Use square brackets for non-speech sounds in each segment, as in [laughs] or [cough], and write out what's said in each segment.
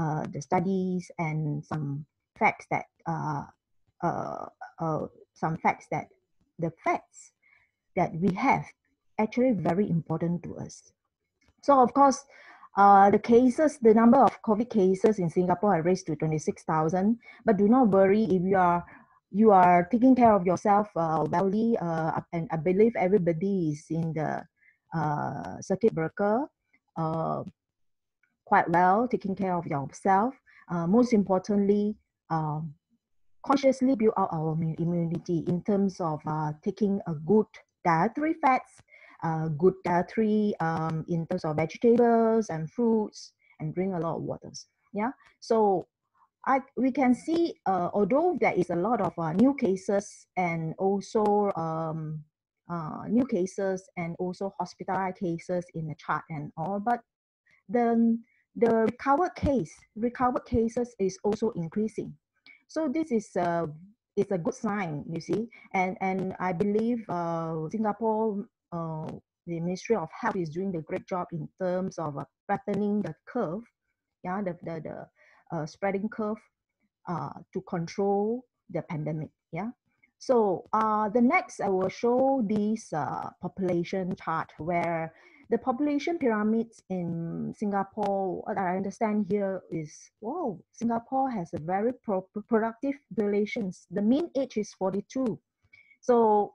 uh, the studies and some facts that uh, uh, uh, some facts that the facts that we have actually very important to us. So of course, uh, the cases, the number of COVID cases in Singapore are raised to 26,000. But do not worry if you are you are taking care of yourself uh, wellly, uh, and I believe everybody is in the uh, circuit breaker uh, quite well, taking care of yourself. Uh, most importantly, um, consciously build out our immunity in terms of uh, taking a good dietary fats, uh, good dietary um, in terms of vegetables and fruits, and drink a lot of waters. Yeah, so I we can see uh, although there is a lot of uh, new cases and also um, uh, new cases and also hospitalized cases in the chart and all, but the the recovered case recovered cases is also increasing. So this is a is a good sign, you see, and and I believe uh, Singapore. Uh, the Ministry of Health is doing a great job in terms of uh, flattening the curve, yeah, the, the, the uh, spreading curve uh, to control the pandemic. Yeah. So uh, the next I will show this uh, population chart where the population pyramids in Singapore, what I understand here is, whoa, Singapore has a very pro productive populations. The mean age is 42. So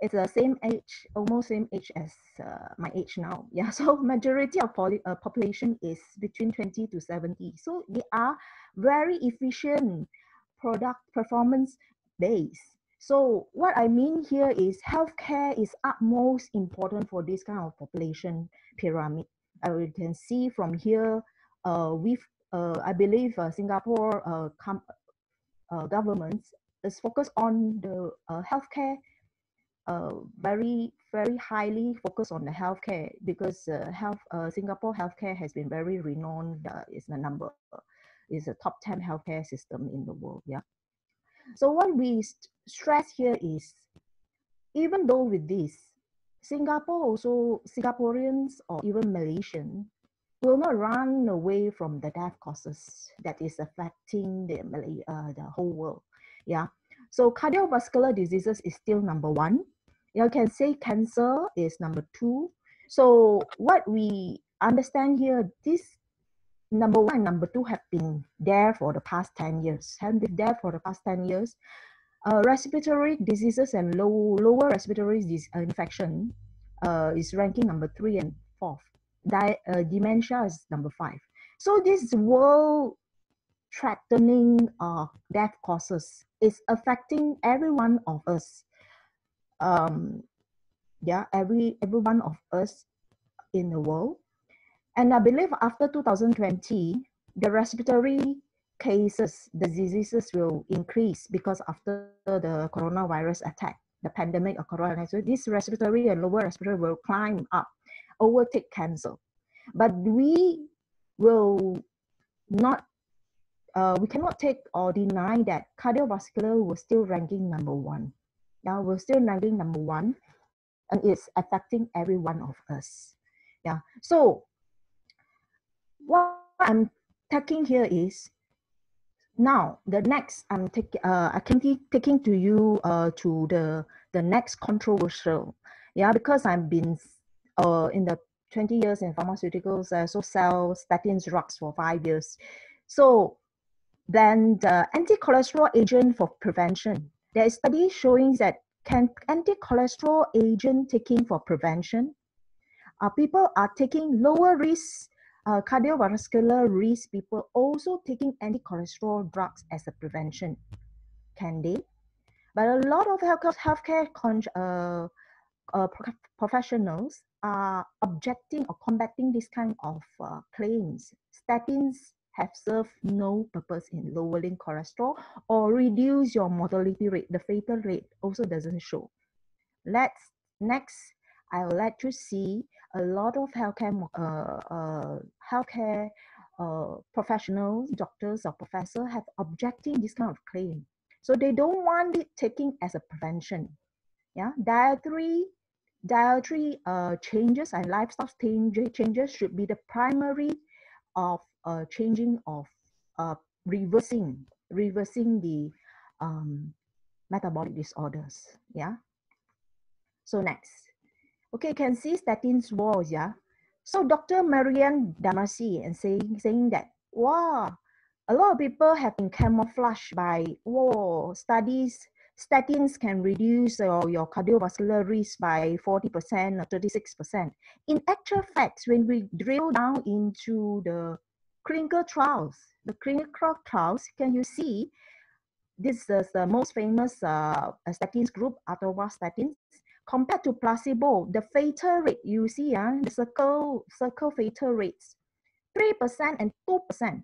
it's the same age, almost same age as uh, my age now. [laughs] Yeah, so majority of poly, uh, population is between 20 to 70. So they are very efficient product performance base. So what I mean here is healthcare is utmost important for this kind of population pyramid. Uh, you can see from here, uh, with uh, I believe uh, Singapore uh, uh, government is focused on the uh, healthcare uh, very very highly focused on the healthcare because health Singapore healthcare has been very renowned. Uh, is the number is a top 10 healthcare system in the world. Yeah. So what we st- stress here is even though with this, Singapore also Singaporeans or even Malaysian will not run away from the death causes that is affecting the Malay, uh, the whole world. Yeah. So cardiovascular diseases is still number one you can say cancer is number two. So what we understand here, this number one number two have been there for the past 10 years, have been there for the past 10 years. Uh, respiratory diseases and low, lower respiratory disease, uh, infection uh, is ranking number three and fourth. Di- uh, dementia is number five. So this world threatening uh, death causes is affecting every one of us um, yeah, every every one of us in the world. And I believe after 2020, the respiratory cases, the diseases will increase because after the coronavirus attack, the pandemic of coronavirus, this respiratory and lower respiratory will climb up, overtake cancer. But we will not, uh, we cannot take or deny that cardiovascular was still ranking number one. Now we're still ranking number one, and it's affecting every one of us. Yeah. So what I'm taking here is now the next I'm taking uh, I can be taking to you uh, to the the next controversial. Yeah, because I've been uh, in the 20 years in pharmaceuticals, I also sell statin drugs for five years. So then the anti-cholesterol agent for prevention there is study showing that can anti-cholesterol agent taking for prevention, uh, people are taking lower risk uh, cardiovascular risk people also taking anti-cholesterol drugs as a prevention. Can they? But a lot of healthcare uh, uh, professionals are objecting or combating this kind of uh, claims. Statins have served no purpose in lowering cholesterol or reduce your mortality rate. The fatal rate also doesn't show. Let's next, I would like to see a lot of healthcare uh, uh, healthcare uh, professionals, doctors or professors have objecting this kind of claim. So they don't want it taking as a prevention. Yeah, dietary dietary uh, changes and lifestyle changes should be the primary of uh, changing of uh, reversing reversing the um, metabolic disorders. Yeah. So next, okay, can see statins walls. Yeah. So Dr. Marianne Demasi and saying saying that wow, a lot of people have been camouflaged by whoa studies statins can reduce uh, your cardiovascular risk by 40% or 36%. In actual fact, when we drill down into the clinical trials, the clinical trials, can you see this is the most famous uh, statins group, atorvastatin, compared to placebo, the fatal rate, you see uh, the circle, circle fatal rates, 3% and 2%.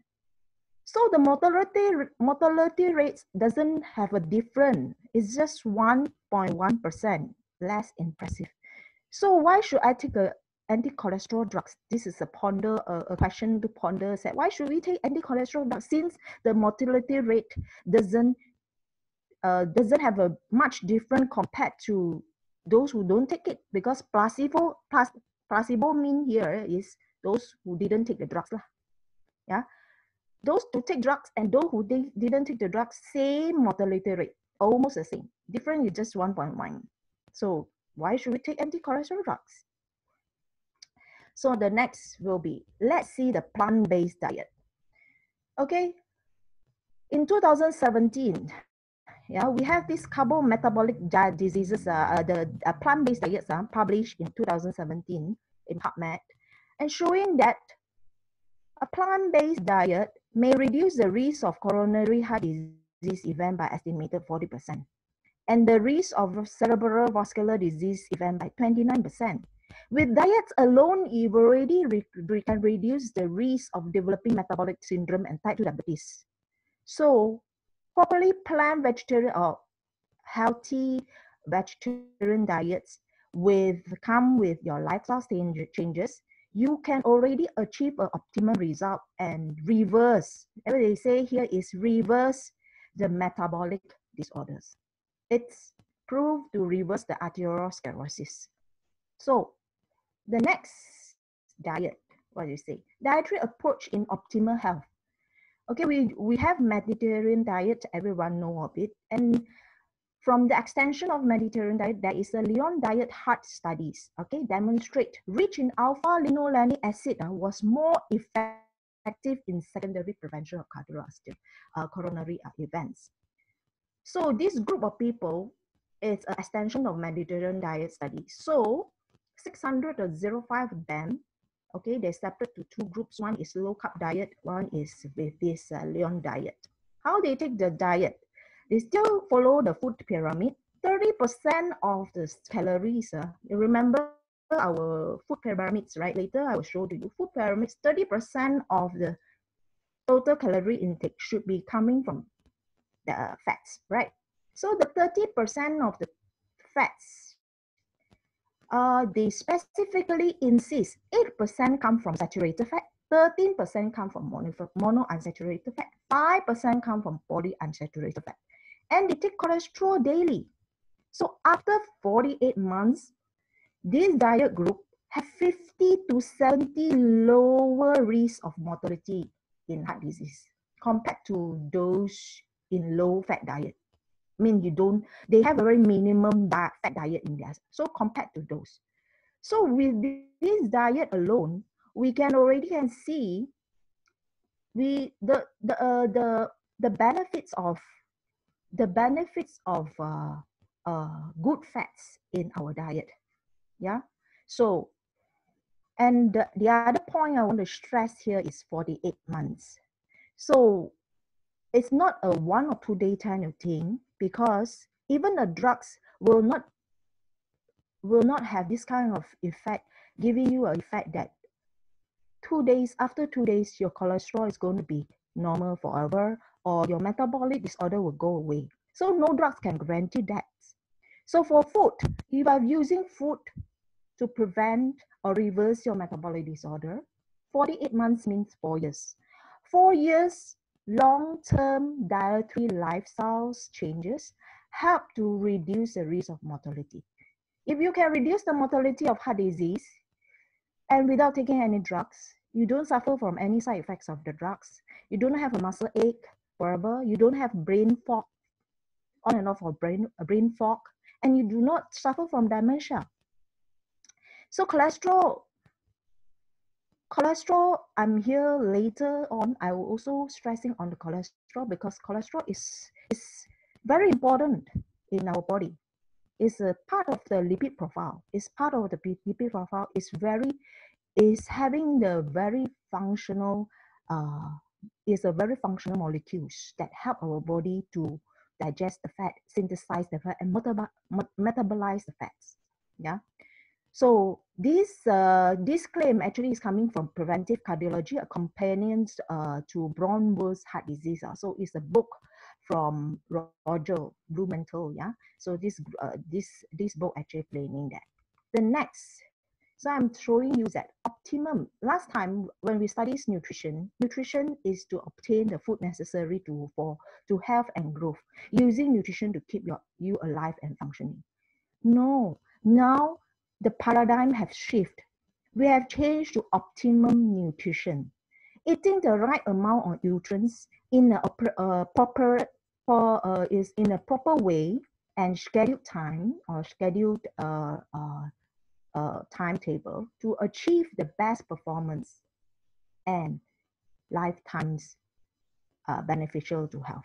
So the mortality, mortality rates doesn't have a difference. It's just 1.1% less impressive. So why should I take a anti-cholesterol drugs? This is a ponder, uh, a question to ponder. Said, why should we take anti-cholesterol drugs since the mortality rate doesn't uh, doesn't have a much different compared to those who don't take it? Because placebo, plus, placebo mean here is those who didn't take the drugs lah. Yeah those who take drugs and those who didn't take the drugs, same mortality rate, almost the same. Different is just 1.1. So why should we take anti-cholesterol drugs? So the next will be, let's see the plant-based diet. Okay, in 2017, yeah, we have this cardiometabolic diseases, uh, uh, the uh, plant-based diets uh, published in 2017 in PubMed, and showing that a plant-based diet may reduce the risk of coronary heart disease event by estimated 40%, and the risk of cerebral vascular disease event by 29%. With diets alone, you already re can reduce the risk of developing metabolic syndrome and type 2 diabetes. So, properly planned vegetarian or healthy vegetarian diets with come with your lifestyle changes you can already achieve an optimal result and reverse. What they say here is reverse the metabolic disorders. It's proved to reverse the arteriosclerosis. So the next diet, what do you say? Dietary approach in optimal health. Okay, we, we have Mediterranean diet, everyone know of it. And from the extension of Mediterranean diet, there is a Lyon diet heart studies, okay, demonstrate rich in alpha-linolenic acid uh, was more effective in secondary prevention of cardiovascular uh, coronary uh, events. So this group of people is an extension of Mediterranean diet study. So 605 of them, okay, they separate to two groups. One is low carb diet, one is with this uh, Lyon diet. How they take the diet? They still follow the food pyramid. 30% of the calories, uh, you remember our food pyramids, right? Later I will show to you. Food pyramids, 30% of the total calorie intake should be coming from the fats, right? So the 30% of the fats, uh, they specifically insist 8% come from saturated fat, 13% come from mono, monounsaturated fat, 5% come from polyunsaturated fat and they take cholesterol daily. So after 48 months, this diet group have 50 to 70 lower risk of mortality in heart disease compared to those in low fat diet. Mean, you don't, they have a very minimum diet, fat diet in there. So compared to those. So with this diet alone, we can already can see we the the uh, the the benefits of the benefits of uh, uh, good fats in our diet. Yeah. So, and the, the other point I want to stress here is 48 months. So, it's not a one or two day kind of thing because even the drugs will not will not have this kind of effect, giving you an effect that two days after two days your cholesterol is going to be normal forever or your metabolic disorder will go away. So no drugs can guarantee that. So for food, if are using food to prevent or reverse your metabolic disorder, 48 months means four years. Four years long-term dietary lifestyle changes help to reduce the risk of mortality. If you can reduce the mortality of heart disease and without taking any drugs, You don't suffer from any side effects of the drugs. You don't have a muscle ache forever. You don't have brain fog, on and off or brain, uh, brain fog, and you do not suffer from dementia. So cholesterol, cholesterol, I'm here later on. I will also stressing on the cholesterol because cholesterol is, is very important in our body. It's a part of the lipid profile. It's part of the lipid profile. It's very, is having the very functional, uh, is a very functional molecules that help our body to digest the fat, synthesize the fat, and metabolize the fats. Yeah. So this uh, this claim actually is coming from Preventive Cardiology, a companion uh, to Braunwald's heart disease. Uh. So it's a book from Roger Blumenthal. Yeah. So this uh, this this book actually claiming that. The next, so I'm showing you that optimum. Last time when we studied nutrition, nutrition is to obtain the food necessary to for to health and growth. Using nutrition to keep your you alive and functioning. No, now the paradigm has shifted. We have changed to optimum nutrition. Eating the right amount of nutrients in a uh, proper uh, is in a proper way and scheduled time or scheduled uh, uh, uh, timetable to achieve the best performance and lifetimes beneficial to health.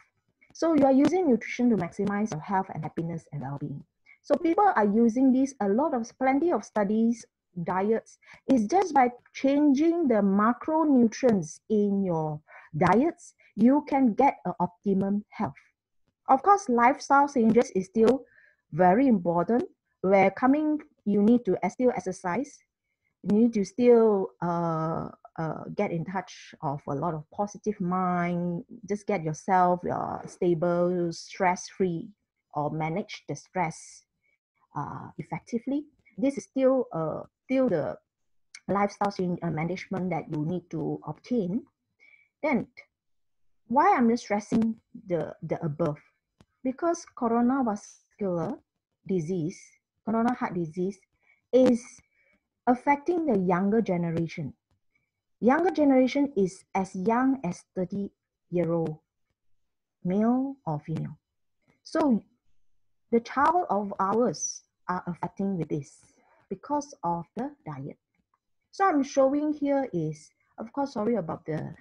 So you are using nutrition to maximize your health and happiness and well-being. So people are using this, a lot of, plenty of studies, diets, is just by changing the macronutrients in your diets, you can get an optimum health. Of course, lifestyle changes is still very important. Where coming, you need to still exercise. You need to still uh, uh, get in touch of a lot of positive mind. Just get yourself uh, stable, stress-free, or manage the stress uh, effectively. This is still uh, still the lifestyle uh, management that you need to obtain. Then, why I'm stressing the, the above? Because coronavascular disease, corona heart disease, is affecting the younger generation. Younger generation is as young as 30 year old male or female. So the child of ours are affecting with this because of the diet. So I'm showing here is, of course, sorry about the,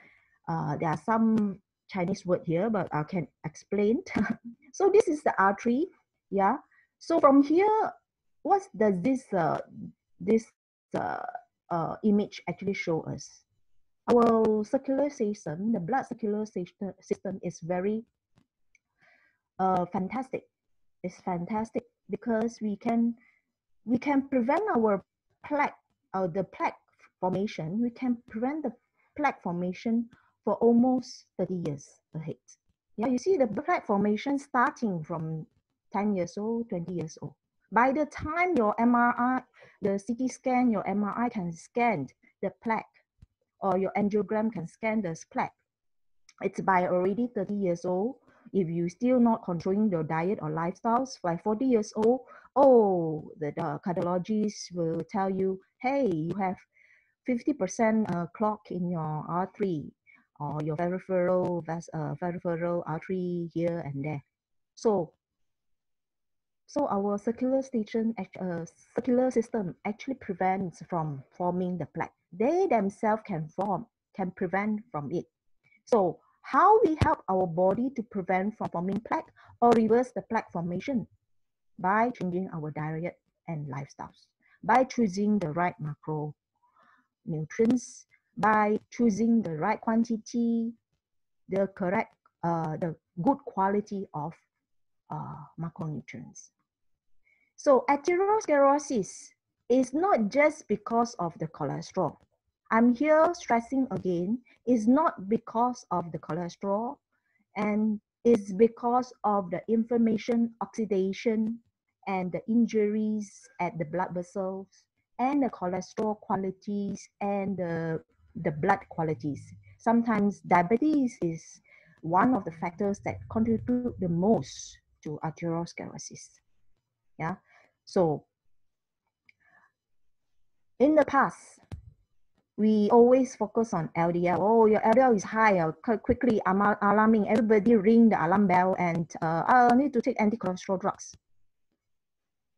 uh, there are some Chinese word here, but I can explain. [laughs] so this is the artery, yeah. So from here, what does this, uh, this uh, uh, image actually show us? Our circular system, the blood circular system is very uh, fantastic. It's fantastic because we can we can prevent our plaque or the plaque formation we can prevent the plaque formation for almost 30 years ahead. Yeah you see the plaque formation starting from 10 years old 20 years old. By the time your mri the ct scan your mri can scan the plaque or your angiogram can scan the plaque it's by already 30 years old if you still not controlling your diet or lifestyles, like 40 years old, oh, the, the cardiologist will tell you, hey, you have 50% uh, in your artery or your peripheral, uh, peripheral artery here and there. So, so our circular station, uh, circular system actually prevents from forming the plaque. They themselves can form, can prevent from it. So how we help our body to prevent from forming plaque or reverse the plaque formation by changing our diet and lifestyles, by choosing the right macro nutrients, by choosing the right quantity, the correct, uh, the good quality of uh, macronutrients. So atherosclerosis is not just because of the cholesterol. I'm here stressing again, is not because of the cholesterol and is because of the inflammation, oxidation, and the injuries at the blood vessels and the cholesterol qualities and the, the blood qualities. Sometimes diabetes is one of the factors that contribute the most to atherosclerosis. Yeah, so in the past, we always focus on LDL. Oh, your LDL is high, uh, quickly alarming. Everybody ring the alarm bell and uh, I need to take anti-cholesterol drugs.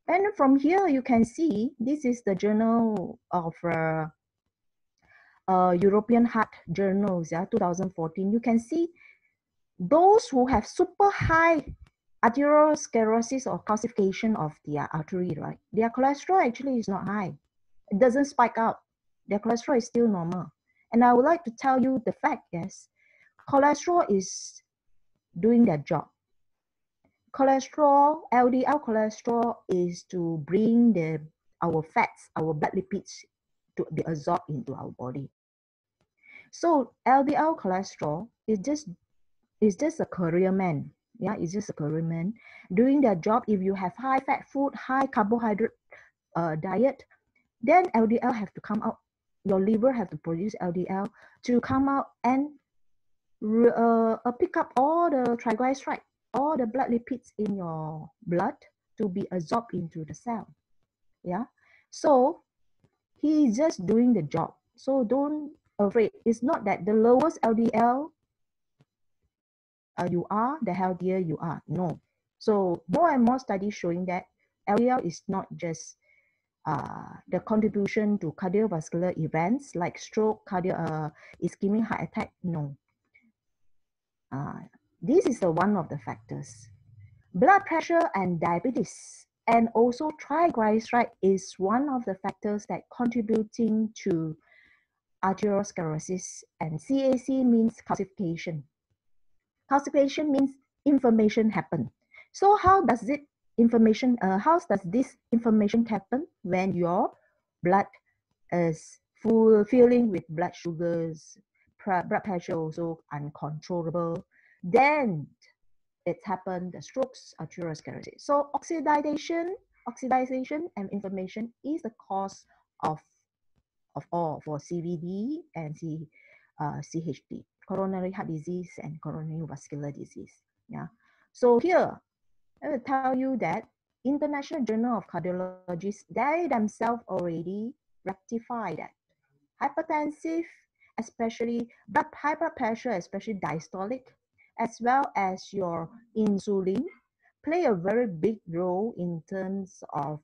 And from here, you can see this is the journal of uh, uh, European Heart Journals, yeah, 2014. You can see those who have super high arteriosclerosis or calcification of the artery, right? Their cholesterol actually is not high. It doesn't spike up their cholesterol is still normal. And I would like to tell you the fact is cholesterol is doing their job. Cholesterol, LDL cholesterol is to bring the our fats, our blood lipids to be absorbed into our body. So LDL cholesterol is just is just a career man. Yeah, it's just a career man doing their job. If you have high fat food, high carbohydrate uh, diet, then LDL have to come out your liver have to produce LDL to come out and uh, uh, pick up all the triglyceride, all the blood lipids in your blood to be absorbed into the cell. Yeah. So he's just doing the job. So don't afraid. It's not that the lowest LDL uh, you are, the healthier you are. No. So more and more studies showing that LDL is not just uh, the contribution to cardiovascular events like stroke, cardio, uh, ischemic heart attack? No. Uh, this is the one of the factors. Blood pressure and diabetes and also triglyceride is one of the factors that contributing to arteriosclerosis and CAC means calcification. Calcification means inflammation happen. So how does it inflammation, uh, how does this inflammation happen when your blood is full, filling with blood sugars, blood pressure also uncontrollable, then it happened, the strokes, arteriosclerosis. So oxidation, oxidization and inflammation is the cause of, of all for CVD and C, uh, CHD, coronary heart disease and coronary vascular disease. Yeah. So here, I will tell you that International Journal of Cardiology, they themselves already rectify that. Hypertensive, especially blood high pressure, especially diastolic, as well as your insulin, play a very big role in terms of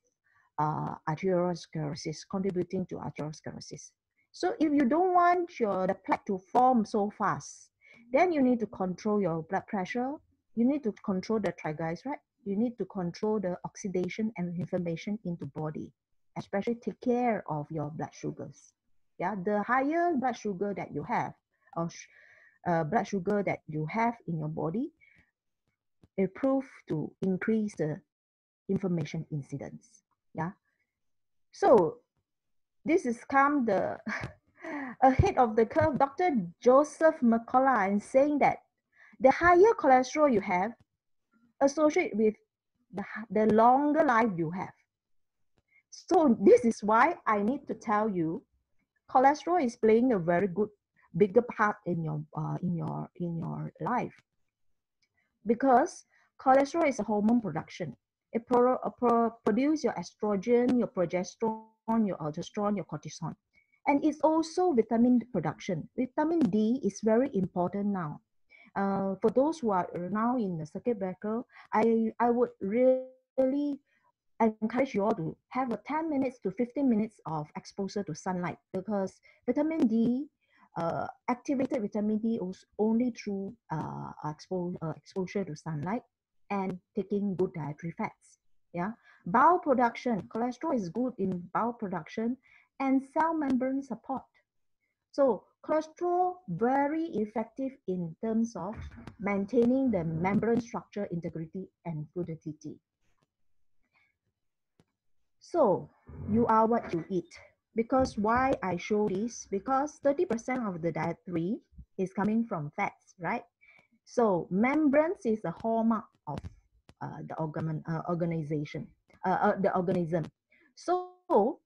uh, arteriosclerosis, contributing to arteriosclerosis. So if you don't want your the plaque to form so fast, then you need to control your blood pressure, you need to control the triglyceride. You need to control the oxidation and inflammation into body, especially take care of your blood sugars. Yeah, the higher blood sugar that you have, or uh, blood sugar that you have in your body, it prove to increase the inflammation incidence. Yeah. So this is come the [laughs] ahead of the curve, Dr. Joseph McCullough, and saying that the higher cholesterol you have associate with the, the longer life you have. So this is why I need to tell you, cholesterol is playing a very good, bigger part in your uh, in your in your life, because cholesterol is a hormone production. It pro, uh, pro, produce your estrogen, your progesterone, your aldosterone, your cortisol, and it's also vitamin production. Vitamin D is very important now uh, for those who are now in the circuit breaker, I, I would really encourage you all to have a 10 minutes to 15 minutes of exposure to sunlight because vitamin D, uh, activated vitamin D is only through uh, expo uh, exposure to sunlight and taking good dietary fats. Yeah, bowel production, cholesterol is good in bowel production and cell membrane support. So cholesterol very effective in terms of maintaining the membrane structure integrity and fluidity. So you are what you eat. Because why I show this? Because 30% of the dietary is coming from fats, right? So membranes is the hallmark of uh, the organ, uh, organization, uh, uh the organism. So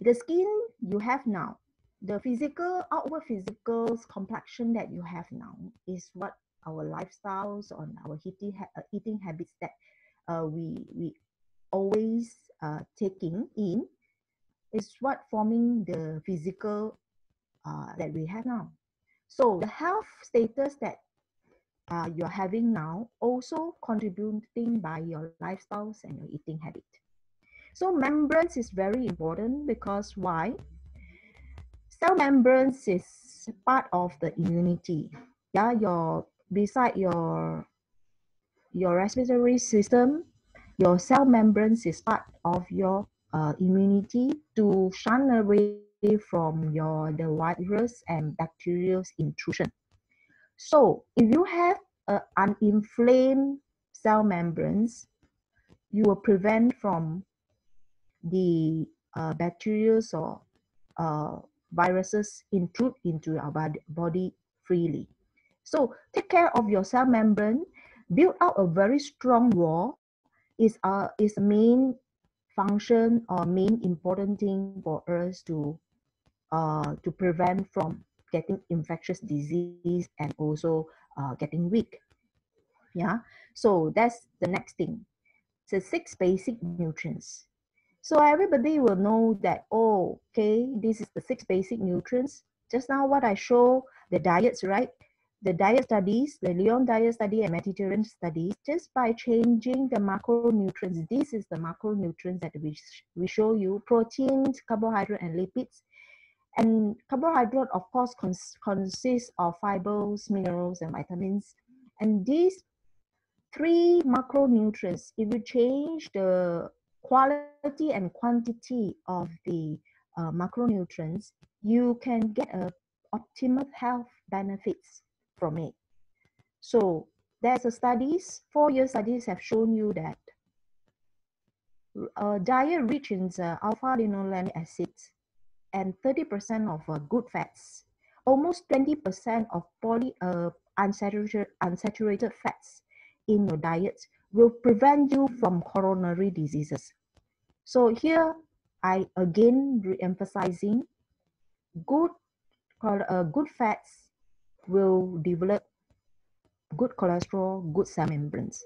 the skin you have now the physical outward physical complexion that you have now is what our lifestyles on our eating, ha- uh, eating habits that uh, we we always uh, taking in is what forming the physical uh, that we have now. So the health status that uh, you're having now also contributing by your lifestyles and your eating habit. So membranes is very important because why? Cell membranes is part of the immunity. Yeah, your beside your your respiratory system, your cell membranes is part of your uh, immunity to shun away from your the virus and bacterial intrusion. So if you have uh, uninflamed cell membranes, you will prevent from the uh, bacteria or uh, viruses intrude into our body freely. So take care of your cell membrane, build out a very strong wall is, uh, is main function or main important thing for us to, uh, to prevent from getting infectious disease and also uh, getting weak. Yeah, so that's the next thing. So six basic nutrients. So everybody will know that, oh, okay, this is the six basic nutrients. Just now what I show, the diets, right? The diet studies, the Lyon diet study and Mediterranean studies, just by changing the macronutrients, this is the macronutrients that we, we show you, proteins, carbohydrate, and lipids. And carbohydrate, of course, cons consists of fibers, minerals, and vitamins. And these three macronutrients, if you change the quality and quantity of the uh, macronutrients, you can get a optimal health benefits from it. So there's a studies, four-year studies have shown you that a diet rich in uh, alpha-linolenic acids and 30% of uh, good fats, almost 20% of poly uh, unsaturated, unsaturated fats in your diet will prevent you from coronary diseases. So here, I again re-emphasizing good, uh, good fats will develop good cholesterol, good cell membranes.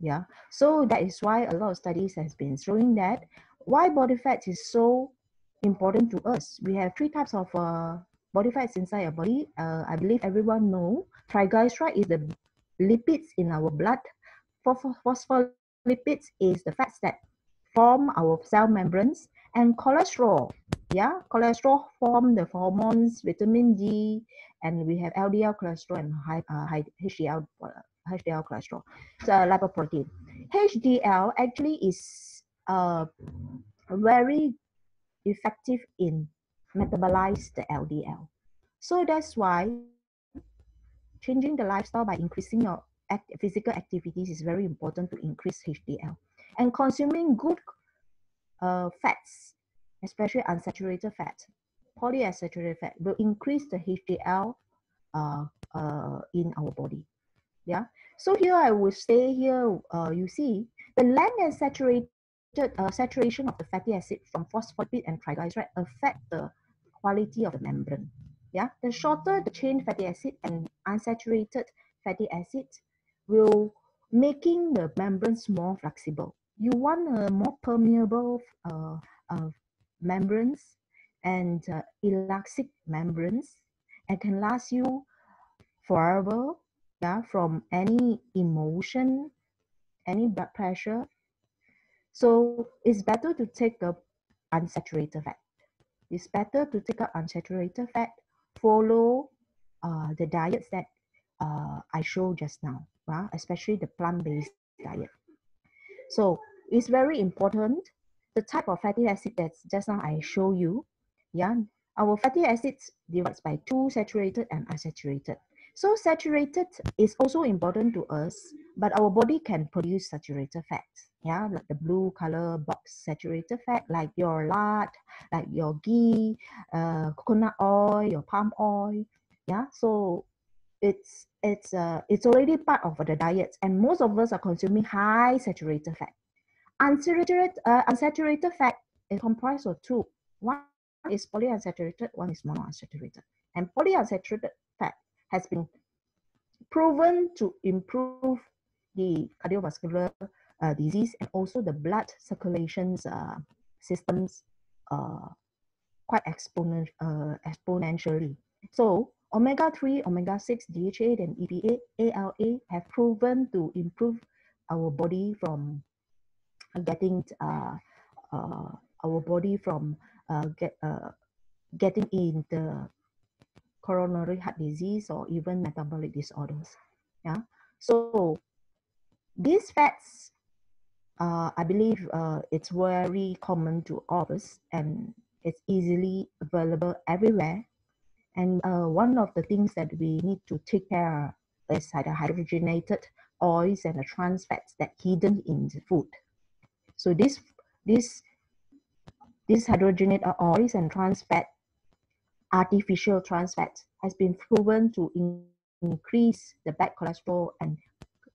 Yeah, so that is why a lot of studies has been showing that why body fat is so important to us. We have three types of uh, body fats inside our body. Uh, I believe everyone know triglyceride is the lipids in our blood phospholipids is the fats that form our cell membranes and cholesterol. Yeah cholesterol form the hormones vitamin d and we have ldl cholesterol and high, uh, high hdl hdl uh, cholesterol. So lipoprotein. Hdl actually is uh, very effective in metabolize the ldl so that's why changing the lifestyle by increasing your act, physical activities is very important to increase HDL. And consuming good uh, fats, especially unsaturated fat, polyunsaturated fat, will increase the HDL uh, uh, in our body. Yeah. So here I will say here, uh, you see the length and saturated uh, saturation of the fatty acid from phospholipid and triglyceride affect the quality of the membrane. Yeah, the shorter the chain fatty acid and unsaturated fatty acids, will making the membranes more flexible. You want a more permeable uh, uh, membranes and uh, elastic membranes and can last you forever yeah, from any emotion, any blood pressure. So it's better to take the unsaturated fat. It's better to take up unsaturated fat, follow uh, the diets that uh, I showed just now uh, especially the plant-based diet. So it's very important the type of fatty acid that just now I show you. Yeah, our fatty acids divides by two saturated and unsaturated. So saturated is also important to us, but our body can produce saturated fats. Yeah, like the blue color box saturated fat, like your lard, like your ghee, uh, coconut oil, your palm oil. Yeah, so it's it's uh, it's already part of the diet, and most of us are consuming high saturated fat. Unsaturated uh, unsaturated fat is comprised of two. One is polyunsaturated, one is monounsaturated. And polyunsaturated fat has been proven to improve the cardiovascular uh, disease and also the blood circulations uh, systems uh, quite exponent, uh, exponentially. So omega-3, omega-6, DHA, and EPA, ALA have proven to improve our body from getting uh, uh, our body from uh, get, uh, getting in the coronary heart disease or even metabolic disorders. Yeah. So these fats, uh, I believe uh, it's very common to all of us and it's easily available everywhere. And uh, one of the things that we need to take care of is the hydrogenated oils and the trans fats that hidden in the food. So this this this hydrogenated oils and trans fat, artificial trans fats, has been proven to in, increase the bad cholesterol and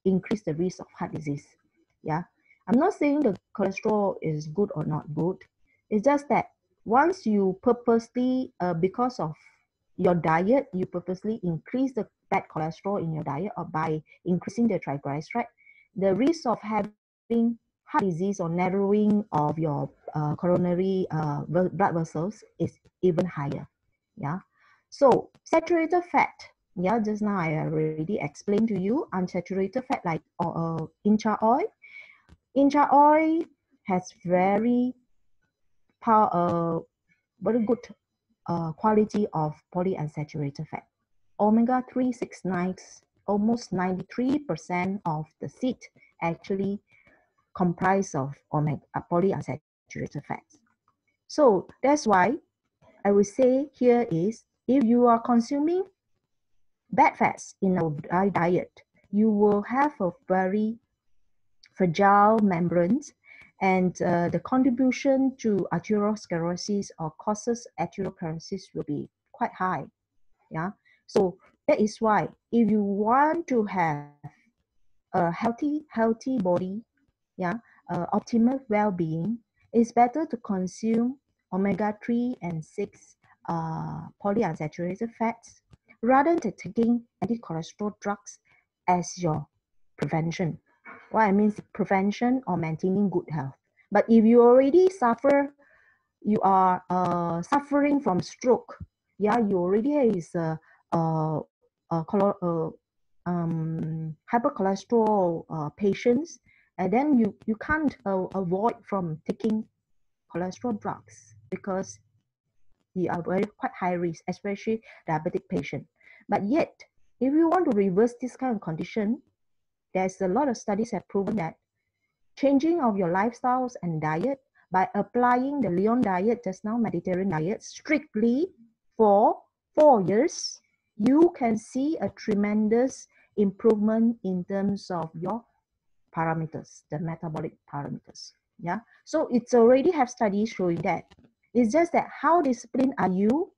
increase the risk of heart disease. Yeah, I'm not saying the cholesterol is good or not good. It's just that once you purposely, uh, because of your diet, you purposely increase the bad cholesterol in your diet or by increasing the triglyceride, the risk of having heart disease or narrowing of your uh, coronary uh, blood vessels is even higher. Yeah. So saturated fat, yeah, just now I already explained to you unsaturated fat like uh, incha oil. Incha oil has very power, uh, very good uh, quality of polyunsaturated fat. Omega-369, almost 93% of the seed actually comprise of omega uh, polyunsaturated fats. So that's why I would say here is if you are consuming bad fats in our diet, you will have a very fragile membranes and uh, the contribution to arteriosclerosis or causes arteriosclerosis will be quite high. Yeah, so that is why if you want to have a healthy, healthy body, yeah, uh, optimal well-being, it's better to consume omega-3 and 6 uh, polyunsaturated fats rather than taking anti-cholesterol drugs as your prevention what I mean is prevention or maintaining good health. But if you already suffer, you are uh, suffering from stroke, yeah, you already is a, a, a, a um, hypercholesterol uh, patients, and then you, you can't uh, avoid from taking cholesterol drugs because you are very quite high risk, especially diabetic patient. But yet, if you want to reverse this kind of condition, there's a lot of studies have proven that changing of your lifestyles and diet by applying the Lyon diet, just now Mediterranean diet, strictly for four years, you can see a tremendous improvement in terms of your parameters, the metabolic parameters. Yeah, so it's already have studies showing that. It's just that how disciplined are you?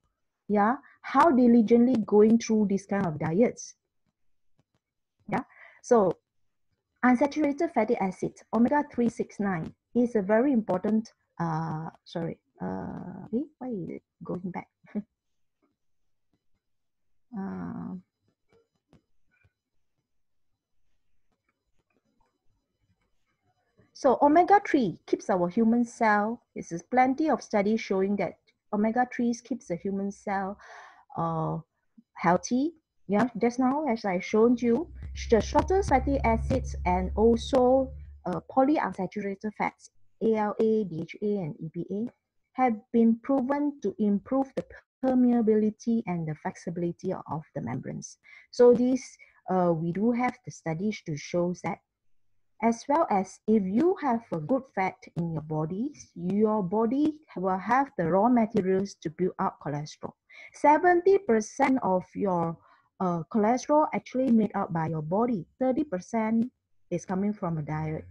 Yeah, how diligently going through this kind of diets? Yeah, so unsaturated fatty acids, omega-369, is a very important, uh, sorry, uh, why is it going back? [laughs] uh, so omega-3 keeps our human cell, this is plenty of studies showing that omega-3s keeps the human cell uh, healthy. Yeah, just now as I showed you, the shorter fatty acids and also uh, polyunsaturated fats, ALA, DHA, and EPA, have been proven to improve the permeability and the flexibility of the membranes. So these, uh, we do have the studies to show that as well as if you have a good fat in your body, your body will have the raw materials to build up cholesterol. 70% of your uh, cholesterol actually made up by your body. 30% is coming from a diet.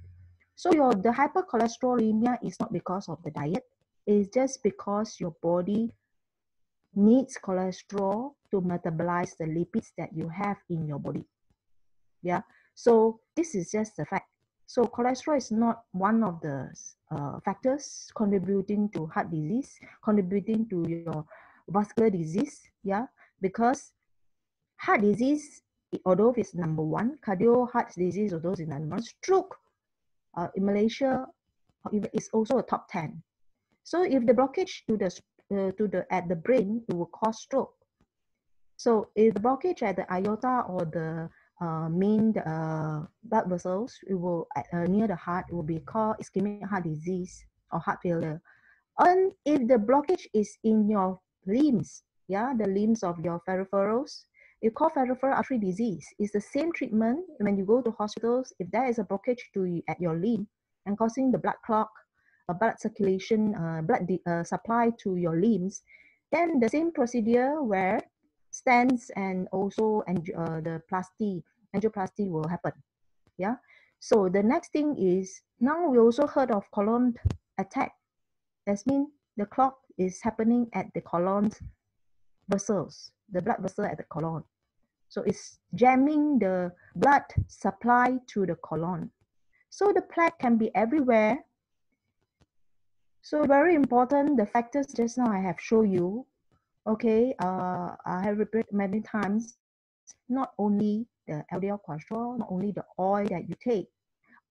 So your the hypercholesterolemia is not because of the diet. It's just because your body needs cholesterol to metabolize the lipids that you have in your body. Yeah. So this is just the fact. So cholesterol is not one of the uh, factors contributing to heart disease, contributing to your vascular disease. Yeah, because Heart disease, although it's number one, cardio heart disease, although it's number one, stroke uh, in Malaysia is also a top 10. So if the blockage to the uh, to the at the brain, it will cause stroke. So if the blockage at the aorta or the uh, main uh, blood vessels, it will uh, near the heart, it will be called ischemic heart disease or heart failure. And if the blockage is in your limbs, yeah, the limbs of your peripherals, you call peripheral artery disease. is the same treatment when you go to hospitals. If there is a blockage to at your limb and causing the blood clot, a blood circulation, uh, blood uh, supply to your limbs, then the same procedure where stents and also uh, the plasty, angioplasty will happen. Yeah. So the next thing is now we also heard of colon attack. That means the clot is happening at the colon vessels, the blood vessel at the colon. So it's jamming the blood supply to the colon. So the plaque can be everywhere. So very important, the factors just now I have shown you. Okay, uh, I have repeated many times, not only the LDL cholesterol, not only the oil that you take.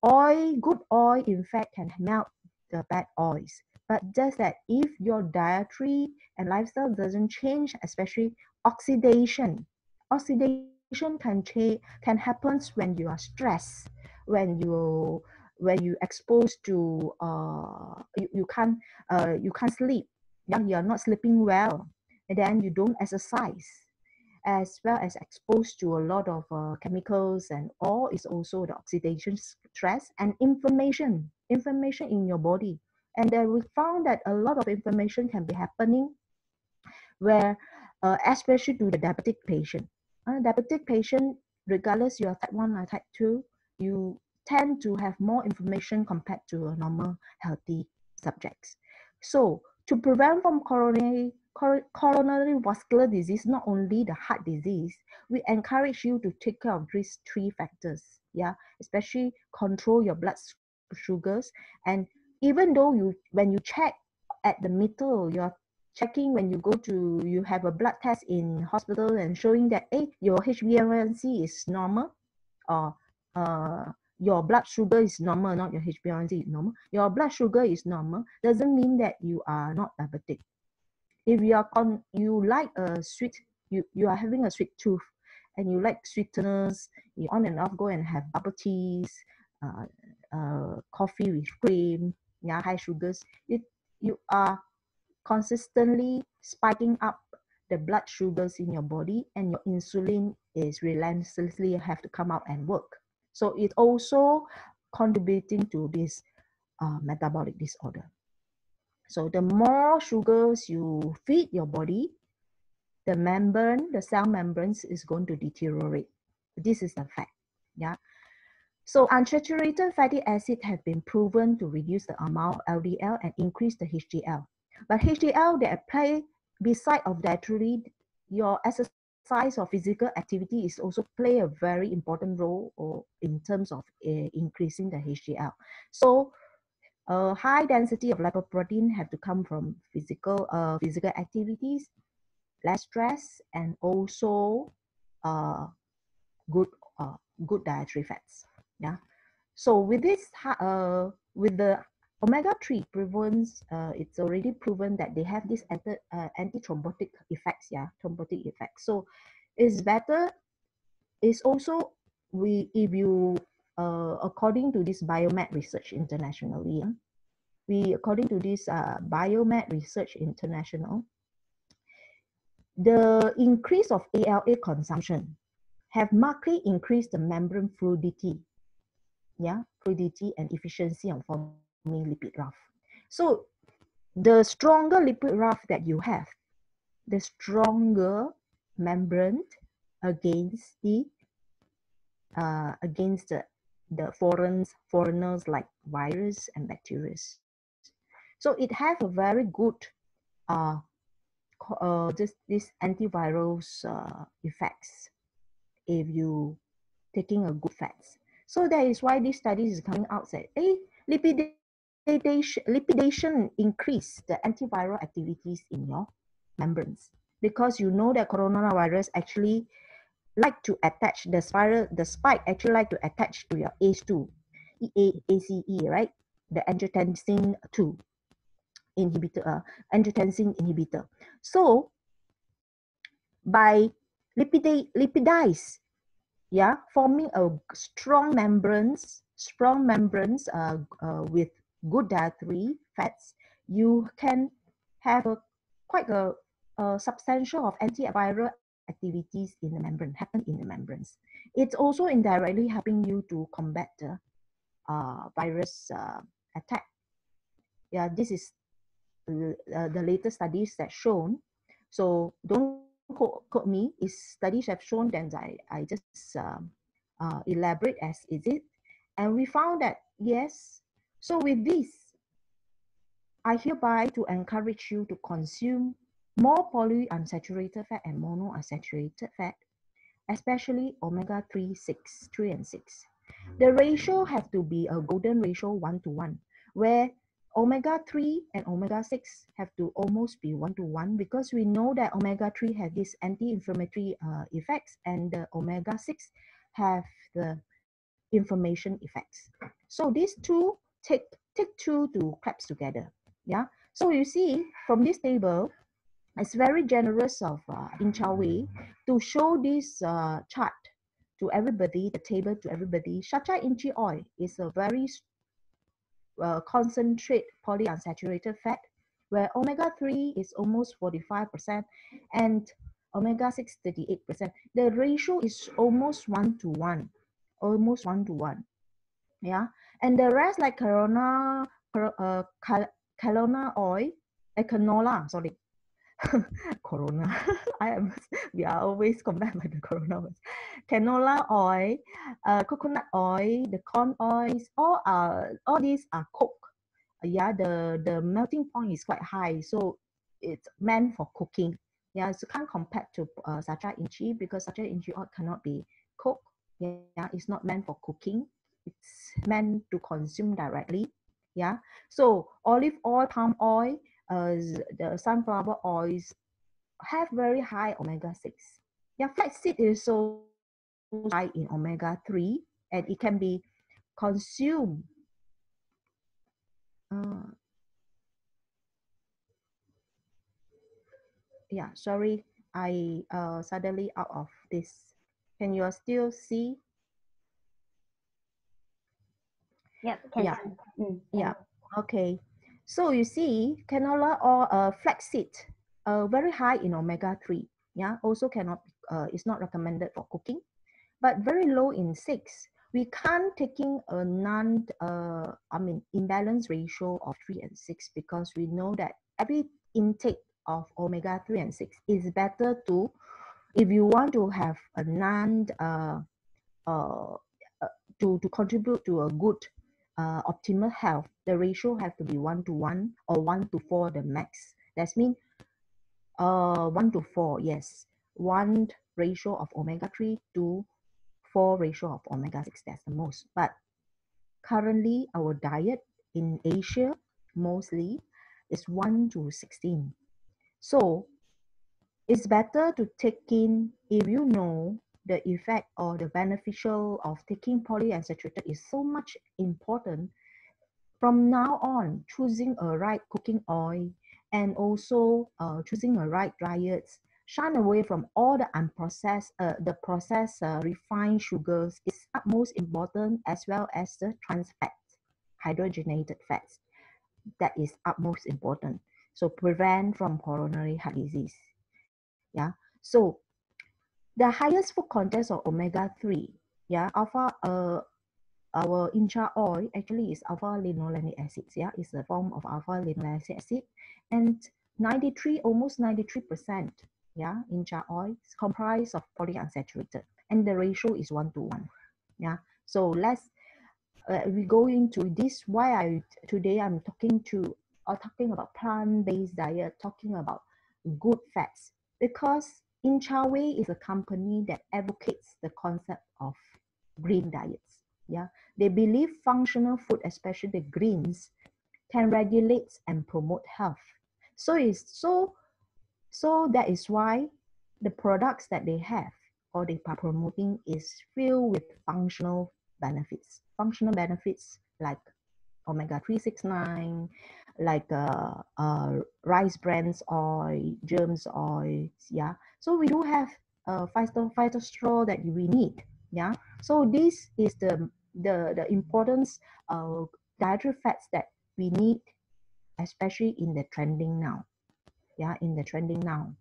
Oil, good oil, in fact, can melt the bad oils. But just that if your dietary and lifestyle doesn't change, especially oxidation, oxidation can change can happen when you are stressed, when you when you exposed to uh you, you can't uh you can't sleep, yeah, you are not sleeping well, and then you don't exercise, as well as exposed to a lot of uh, chemicals and all is also the oxidation stress and inflammation, inflammation in your body. And then we found that a lot of inflammation can be happening where, uh, especially to the diabetic patient. Uh, diabetic patient, regardless you are type 1 or type 2, you tend to have more inflammation compared to a normal healthy subjects. So to prevent from coronary, coronary vascular disease, not only the heart disease, we encourage you to take care of these three factors. Yeah, especially control your blood sugars and even though you when you check at the middle you're checking when you go to you have a blood test in hospital and showing that hey, your HbA1c is normal or uh, your blood sugar is normal, not your HbA1c is normal. Your blood sugar is normal doesn't mean that you are not diabetic. If you are con you like a sweet, you, you are having a sweet tooth and you like sweeteners, you on and off go and have bubble teas, uh, uh, coffee with cream, yeah, high sugars, it, you are consistently spiking up the blood sugars in your body and your insulin is relentlessly have to come out and work. So it also contributing to this uh, metabolic disorder. So the more sugars you feed your body, the membrane, the cell membranes is going to deteriorate. This is the fact. Yeah. So unsaturated fatty acids have been proven to reduce the amount of LDL and increase the HDL. But HDL that play beside of dietary, your exercise or physical activity is also play a very important role or in terms of uh, increasing the HDL. So a high density of lipoprotein have to come from physical uh, physical activities, less stress, and also uh, good uh, good dietary fats. Yeah. So with this, uh, with the omega-3 prevents, uh, it's already proven that they have this anti, uh, anti-thrombotic effects, yeah, thrombotic effects. So it's better, it's also, we if you, uh, according to this Biomed Research Internationally, yeah, we, according to this uh, Biomed Research International, the increase of ALA consumption have markedly increased the membrane fluidity yeah, fluidity and efficiency of forming lipid raft. So the stronger lipid raft that you have, the stronger membrane against the uh, against the, the foreigners, foreigners like virus and bacteria. So it has a very good uh, uh, this, this antivirals uh, effects if you taking a good fats. So that is why this study is coming out said, hey, lipidation, lipidation increase the antiviral activities in your membranes because you know that coronavirus actually like to attach the spiral, the spike actually like to attach to your ACE2, ACE, right? The angiotensin 2. inhibitor, uh, angiotensin inhibitor. So by lipidase, lipidase, yeah, forming a strong membranes, strong membranes uh, uh, with good dietary fats, you can have a quite a, a substantial of antiviral activities in the membrane happen in the membranes. It's also indirectly helping you to combat the uh, virus uh, attack. Yeah, this is uh, the latest studies that shown. So don't quote, quote me. Is studies have shown, then I, I just um, uh, elaborate as is it. And we found that yes. So with this, I hereby to encourage you to consume more polyunsaturated fat and monounsaturated fat, especially omega-3, 6, 3 and 6. The ratio have to be a golden ratio 1 to 1, where omega-3 and omega-6 have to almost be 1 to 1 because we know that omega-3 have these anti-inflammatory uh, effects and the omega-6 have the inflammation effects. So these two take, take two to claps together. Yeah. So you see from this table, it's very generous of uh, In Chow Wei to show this uh, chart to everybody, the table to everybody. Sacha Inchi oil is a very uh, concentrate polyunsaturated fat, where omega-3 is almost 45% and omega-6 38%. The ratio is almost one to one, almost one to one. Yeah, and the rest like canola, uh, canola oil, uh, canola, sorry, [laughs] corona. [laughs] I am [laughs] we are always combined by the corona Canola oil, uh, coconut oil, the corn oils, all are all these are cooked. Yeah, the the melting point is quite high, so it's meant for cooking. Yeah, so can't compare to uh, sacha inchi because sacha inchi oil cannot be cooked. Yeah, it's not meant for cooking. It's meant to consume directly. Yeah, so olive oil, palm oil, uh, the sunflower oils have very high omega-6. Yeah, flaxseed is so high in omega-3 and it can be consumed uh, yeah, sorry, I uh, suddenly out of this. Can you still see? Yep. yeah. Mm, yeah. Okay. So you see, canola or uh, flaxseed, uh, very high in omega-3. Yeah, also cannot, uh, it's not recommended for cooking, but very low in six. We can't taking a non, uh, I mean, imbalance ratio of three and six because we know that every intake of omega-3 and 6 is better to, if you want to have a non, uh, uh, uh, to, to contribute to a good uh, optimal health, the ratio have to be one to one or one to four the max. That means uh, one to four, yes. One ratio of omega-3 to four ratio of omega-6, that's the most. But currently our diet in Asia mostly is 1 to 16. So it's better to take in, if you know the effect or the beneficial of taking polyunsaturated is so much important. From now on, choosing a right cooking oil and also uh, choosing a right diet, shun away from all the unprocessed, uh, the processed uh, refined sugars is utmost important as well as the trans fats, hydrogenated fats. That is utmost important. So prevent from coronary heart disease. Yeah. So the highest food content of omega-3, yeah, alpha, uh, our incha oil actually is alpha linolenic acid, yeah, it's a form of alpha linolenic acid. And 93, almost 93%, yeah, incha oil is comprised of polyunsaturated. And the ratio is one to one, yeah. So let's, uh, we go into this, why I, today I'm talking to, or talking about plant-based diet, talking about good fats, because In is a company that advocates the concept of green diets. Yeah, they believe functional food, especially the greens, can regulate and promote health. So it's so so that is why the products that they have or they are promoting is filled with functional benefits. Functional benefits like omega 369, like uh, uh, rice brands oil, germs oil, yeah. So we do have uh, phyto, phytosterol that we need, yeah. So this is the the the importance of dietary fats that we need, especially in the trending now, yeah, in the trending now.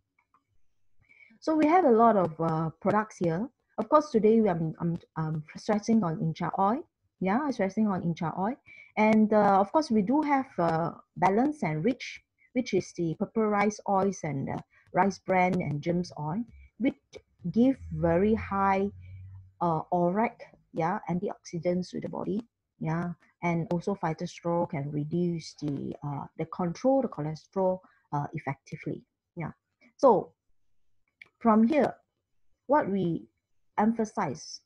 So we have a lot of uh, products here. Of course, today we are I'm, I'm stressing on incha oil, yeah, stressing on incha oil. And uh, of course, we do have uh, balance and rich, which is the purple rice oils and uh, rice bran and germs oil, which give very high uh, ORAC, yeah, antioxidants to the body, yeah, and also phytosterol can reduce the uh, the control the cholesterol uh, effectively, yeah. So from here, what we emphasize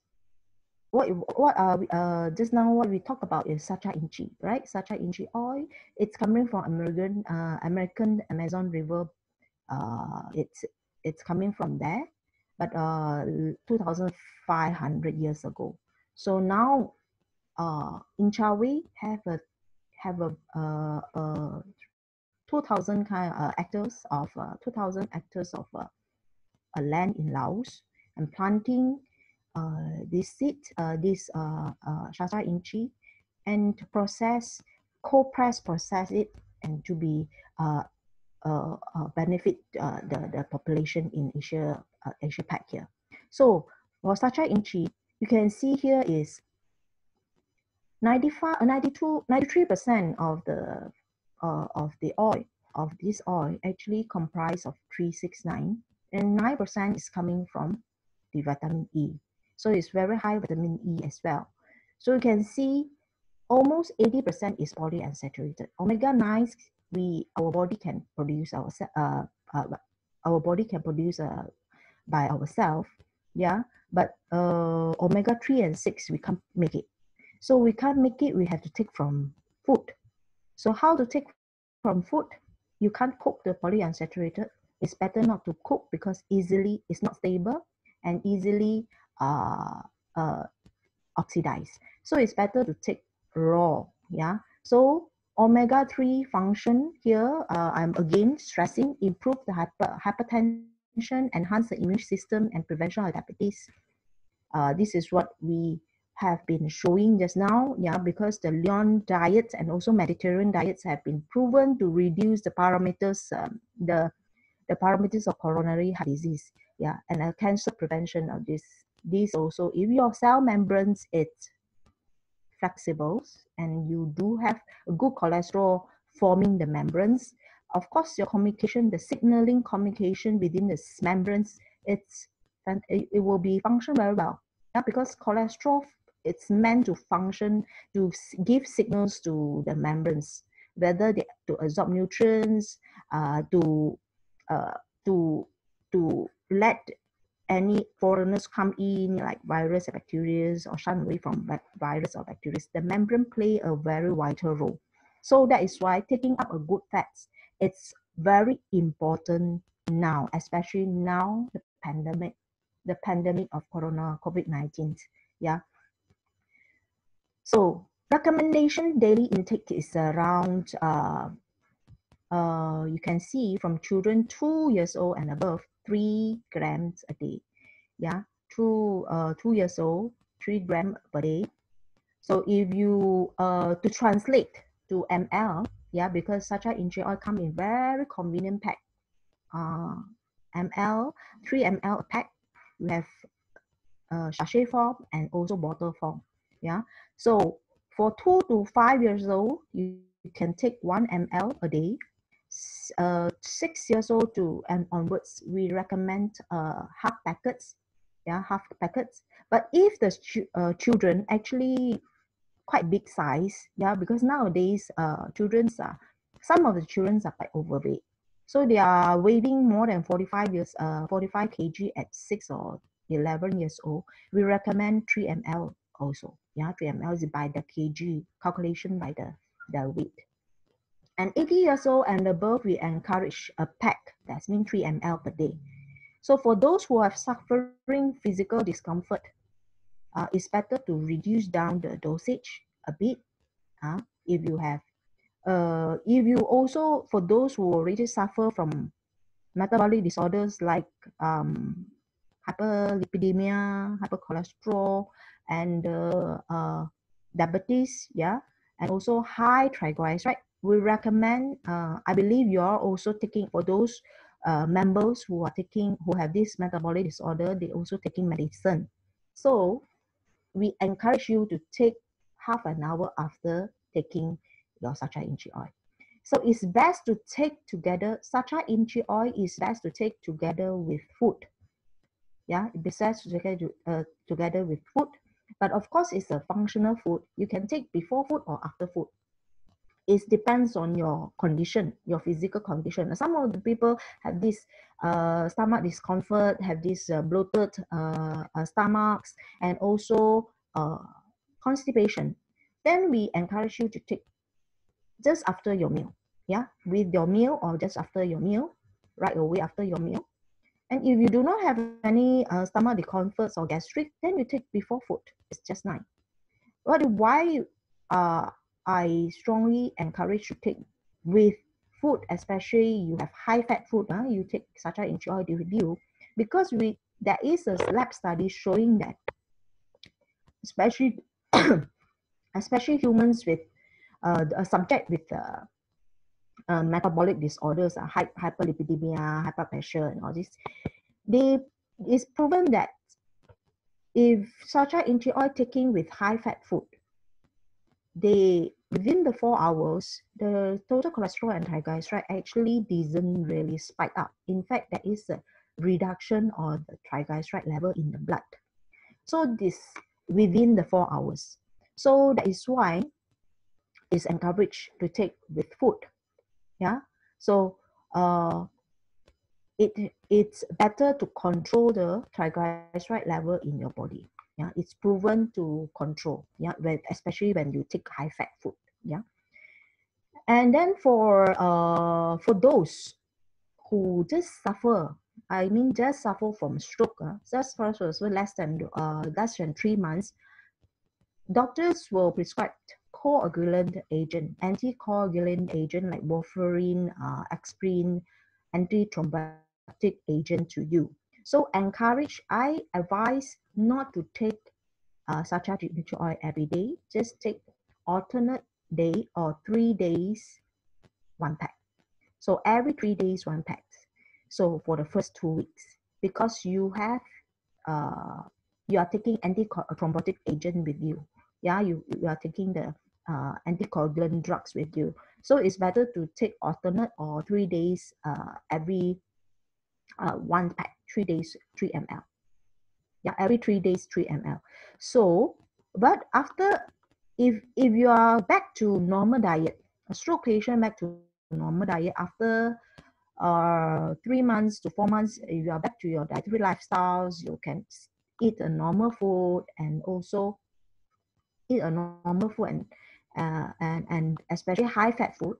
what what uh, uh just now what we talk about is sacha inchi right sacha inchi oil it's coming from american uh, american amazon river uh it's it's coming from there but uh 2500 years ago. So now uh inchawe have a have a uh, uh 2000 kind of uh, hectares of uh, 2000 actors of uh, a land in laos. And planting uh, this seed, uh, this uh, uh, sacha inchi, and to process, co-press process it, and to be uh, uh, uh, benefit uh, the, the population in Asia, uh, Asia Pac here. So for Sacha inchi, you can see here is 95, 92, 93% of the uh, of the oil of this oil actually comprise of 369 and 9% is coming from the vitamin E. So it's very high vitamin E as well. So you can see almost 80% is polyunsaturated. Omega-9, we our body can produce our uh, uh, our body can produce uh, by ourselves, yeah. But uh, omega-3 and 6 we can't make it. So we can't make it. We have to take from food. So how to take from food? You can't cook the polyunsaturated. It's better not to cook because easily it's not stable and easily uh, uh, oxidize. So it's better to take raw, yeah. So omega-3 function here, uh, I'm again stressing, improve the hyper, hypertension, enhance the immune system, and prevention of diabetes. Uh, this is what we have been showing just now, yeah, because the Lyon diets and also Mediterranean diets have been proven to reduce the parameters, um, the, the parameters of coronary heart disease, yeah, and uh, cancer prevention of this this also, if your cell membranes it's flexible and you do have a good cholesterol forming the membranes, of course your communication, the signaling communication within the membranes, it's it, it will be function very well. Yeah, because cholesterol it's meant to function to give signals to the membranes, whether they to absorb nutrients, uh, to uh, to to let any foreigners come in, like virus or bacteria, or shun away from virus or bacteria, the membrane play a very vital role. So that is why taking up a good fats, it's very important now, especially now the pandemic, the pandemic of corona COVID-19. Yeah. So recommendation daily intake is around uh, uh, you can see from children two years old and above, three grams a day. Yeah, two uh, two years old, three gram per day. So if you uh to translate to ml, yeah, because sacha inchi oil come in very convenient pack. Uh, ml, three ml a pack. You have uh, sachet form and also bottle form. Yeah. So for two to five years old, you, you can take one ml a day uh, six years old to and onwards, we recommend uh, half packets, yeah, half packets. But if the ch- uh, children actually quite big size, yeah, because nowadays uh, children's are some of the children are quite overweight, so they are weighing more than 45 years, uh, 45 kg at six or 11 years old. We recommend 3 ml also, yeah, 3 ml is by the kg calculation by the the weight. And 80 years old and above, we encourage a pack, that's mean 3 ml per day. So for those who are suffering physical discomfort, uh, it's better to reduce down the dosage a bit. Uh, if you have uh, if you also, for those who already suffer from metabolic disorders like um, hyperlipidemia, hypercholesterol, and uh, uh, diabetes, yeah, and also high triglyceride, we recommend, uh, I believe you are also taking, for those uh, members who are taking, who have this metabolic disorder, they also taking medicine. So we encourage you to take half an hour after taking your sacha inchi oil. So it's best to take together, sacha inchi oil is best to take together with food. Yeah, it's best to take uh, together with food. But of course, it's a functional food. You can take before food or after food. It depends on your condition, your physical condition. Some of the people have this uh, stomach discomfort, have this uh, bloated uh, uh stomachs, and also uh, constipation. Then we encourage you to take just after your meal. Yeah, with your meal or just after your meal, right away after your meal. And if you do not have any uh, stomach discomforts or gastric, then you take before food. It's just nice. But why I strongly encourage to take with food, especially you have high fat food, uh, you take such a enjoy with you, because we there is a lab study showing that, especially [coughs] especially humans with uh, a subject with uh, uh, metabolic disorders, uh, hyperlipidemia, hypertension, and all this, they it's proven that if sacha inchi oil taking with high fat food, they within the four hours, the total cholesterol and triglyceride actually doesn't really spike up. In fact, there is a reduction of the triglyceride level in the blood. So this within the four hours. So that is why it's encouraged to take with food. Yeah. So uh, it it's better to control the triglyceride level in your body. Yeah, it's proven to control. Yeah, when, especially when you take high fat food. Yeah, and then for uh for those who just suffer, I mean just suffer from stroke, uh, just for less than uh less than three months, doctors will prescribe coagulant agent, anticoagulant agent like warfarin, uh, aspirin, antithrombotic agent to you. So encourage, I advise not to take uh, such as oil every day. Just take alternate day or three days, one pack. So every three days, one pack. So for the first two weeks, because you have, uh, you are taking antithrombotic agent with you. Yeah, you, you are taking the uh, anticoagulant drugs with you. So it's better to take alternate or three days uh, every uh, one pack, three days, 3 ml. Yeah, every three days, 3 ml. So, but after, if, if you are back to normal diet, a stroke patient back to normal diet after uh, three months to four months, you are back to your dietary lifestyles, you can eat a normal food and also eat a normal food and uh, and, and especially high fat food,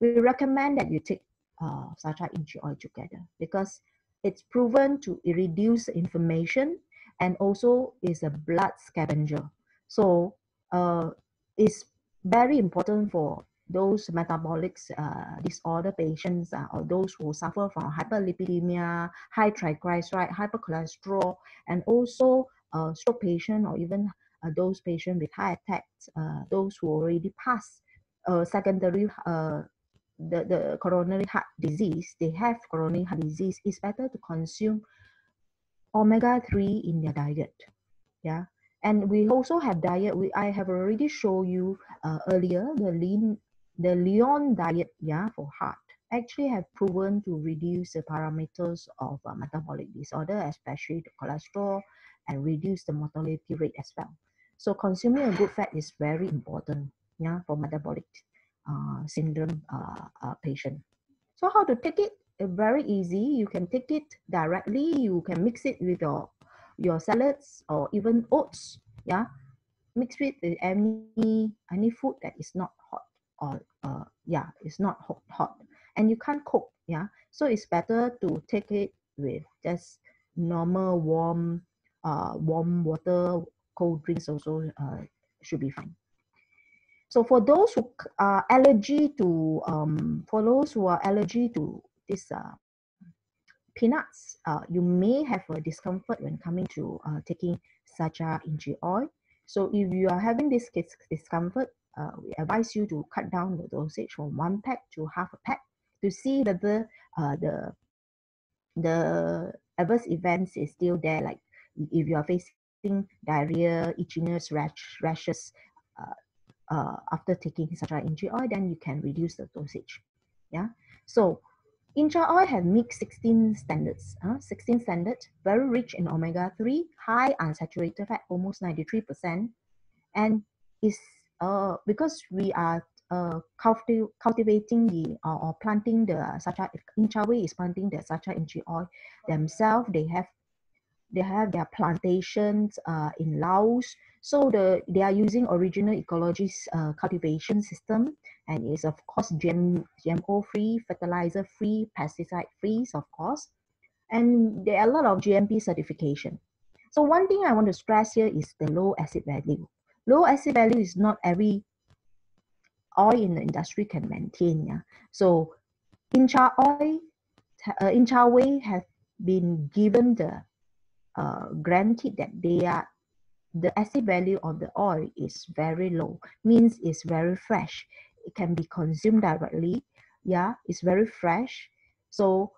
we recommend that you take uh, sacha inchi oil together because it's proven to reduce inflammation and also is a blood scavenger. So uh, it's very important for those metabolic uh, disorder patients uh, or those who suffer from hyperlipidemia, high triglyceride, hypercholesterol, and also uh, stroke patient or even uh, those patients with heart attacks, uh, those who already passed uh, secondary the, the coronary heart disease, they have coronary heart disease, it's better to consume omega-3 in their diet. Yeah. And we also have diet, we, I have already shown you uh, earlier, the lean, the Lyon diet, yeah, for heart, actually have proven to reduce the parameters of uh, metabolic disorder, especially the cholesterol, and reduce the mortality rate as well. So consuming a good fat is very important yeah, for metabolic uh, syndrome uh, uh, patient. So how to take it? Uh, very easy. You can take it directly. You can mix it with your your salads or even oats. Yeah, mix it with any any food that is not hot or uh, yeah, it's not hot, hot, and you can't cook. Yeah, so it's better to take it with just normal warm uh warm water cold drinks also uh, should be fine. So for those who are allergy to, um, for those who are allergy to this uh, peanuts, uh, you may have a discomfort when coming to uh, taking sacha inchi oil. So if you are having this discomfort, uh, we advise you to cut down the dosage from one pack to half a pack to see whether uh, the the adverse events is still there. Like if you are facing diarrhea, itchiness, rash, rashes uh, uh, after taking sacha inchi oil, then you can reduce the dosage. Yeah. So Incha oil have mixed 16 standards. Uh, 16 standards, very rich in omega-3, high unsaturated fat, almost 93%. And is uh, because we are uh, culti cultivating the uh, or planting the sacha Inchawe is planting the sacha inchi oil themselves. They have they have their plantations uh, in Laos. So the they are using original ecology's uh, cultivation system and is of course GM, GMO free, fertilizer free, pesticide free, of course. And there are a lot of GMP certification. So one thing I want to stress here is the low acid value. Low acid value is not every oil in the industry can maintain. Yeah? So Incha oil, uh, Incha Way have been given the uh, granted that they are the acid value of the oil is very low, means it's very fresh. It can be consumed directly. Yeah, it's very fresh. So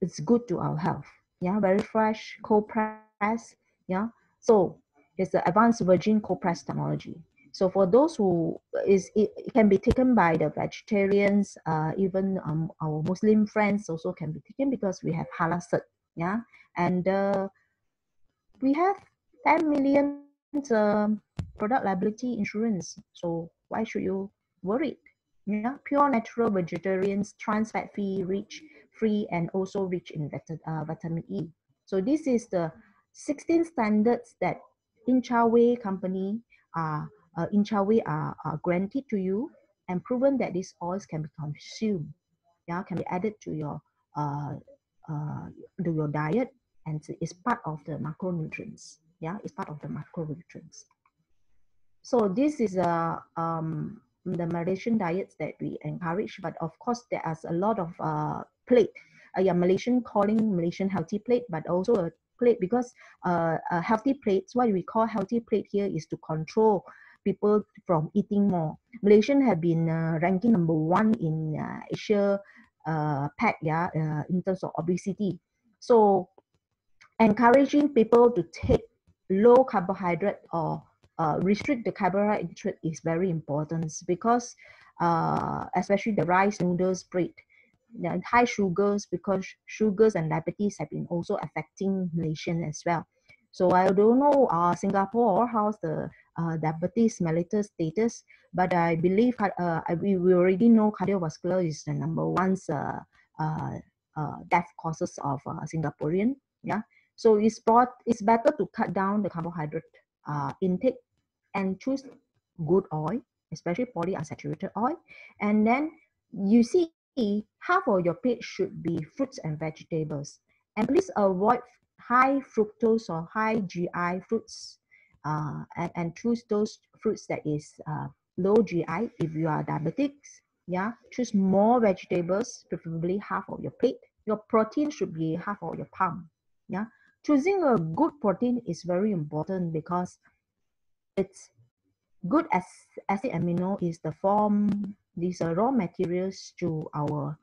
it's good to our health. Yeah, very fresh, cold press. Yeah, so it's the advanced virgin cold press technology. So for those who is it, it can be taken by the vegetarians, uh, even um, our Muslim friends also can be taken because we have halal cert. Yeah, and uh, we have 10 million uh, product liability insurance. So why should you worry? Yeah, pure natural vegetarians, trans fat free, rich, free, and also rich in uh, vitamin E. So this is the 16 standards that Inchaway company are uh, Inchaway are, are granted to you and proven that these oils can be consumed. Yeah, can be added to your uh, uh, to your diet and it's part of the macronutrients. Yeah, it's part of the macronutrients. So this is a uh, um, the Malaysian diets that we encourage, but of course there is a lot of uh, plate. Uh, yeah, Malaysian calling Malaysian healthy plate, but also a plate because uh, a healthy plates, what we call healthy plate here is to control people from eating more. Malaysian have been uh, ranking number one in uh, Asia uh, pack, yeah, uh, in terms of obesity. So encouraging people to take low carbohydrate or uh, restrict the carbohydrate intake is very important because uh, especially the rice noodles bread the high sugars because sugars and diabetes have been also affecting Malaysian as well. So I don't know uh, Singapore or how's the uh, diabetes mellitus status, but I believe uh, we, we already know cardiovascular is the number one uh, uh, uh, death causes of uh, Singaporean. Yeah, so it's, brought, it's better to cut down the carbohydrate uh, intake and choose good oil, especially polyunsaturated oil. And then you see half of your plate should be fruits and vegetables. And please avoid high fructose or high GI fruits uh, and, and choose those fruits that is uh, low GI if you are diabetics. Yeah, choose more vegetables, preferably half of your plate. Your protein should be half of your palm. Yeah, choosing a good protein is very important because it's good as acid amino is the form these are raw materials to our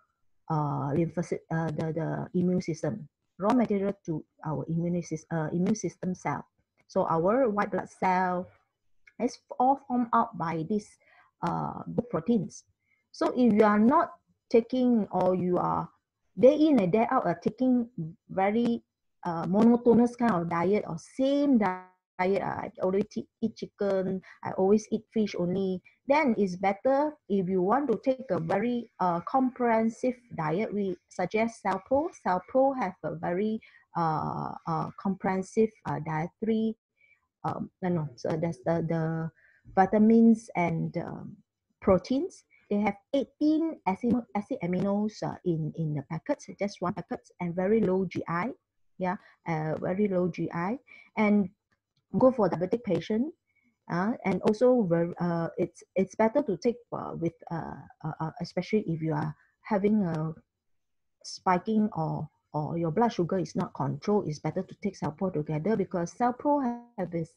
uh, lymphocyte uh, the, the immune system raw material to our immune, uh, immune system cell. So our white blood cell is all formed out by these uh, good proteins. So if you are not taking or you are day in and day out are taking very uh, monotonous kind of diet or same diet, I always eat chicken, I always eat fish only, then it's better if you want to take a very uh, comprehensive diet, we suggest CellPro. CellPro have a very uh, uh, comprehensive uh, dietary, um, no, no, so that's the, the vitamins and um, proteins. They have 18 acid, acid aminos uh, in, in the packets, just one packet, and very low GI yeah, uh, very low GI, and go for diabetic patient. Uh, and also, very, uh, it's it's better to take uh, with uh, uh, especially if you are having a spiking or or your blood sugar is not controlled, it's better to take CellPro together because CellPro have this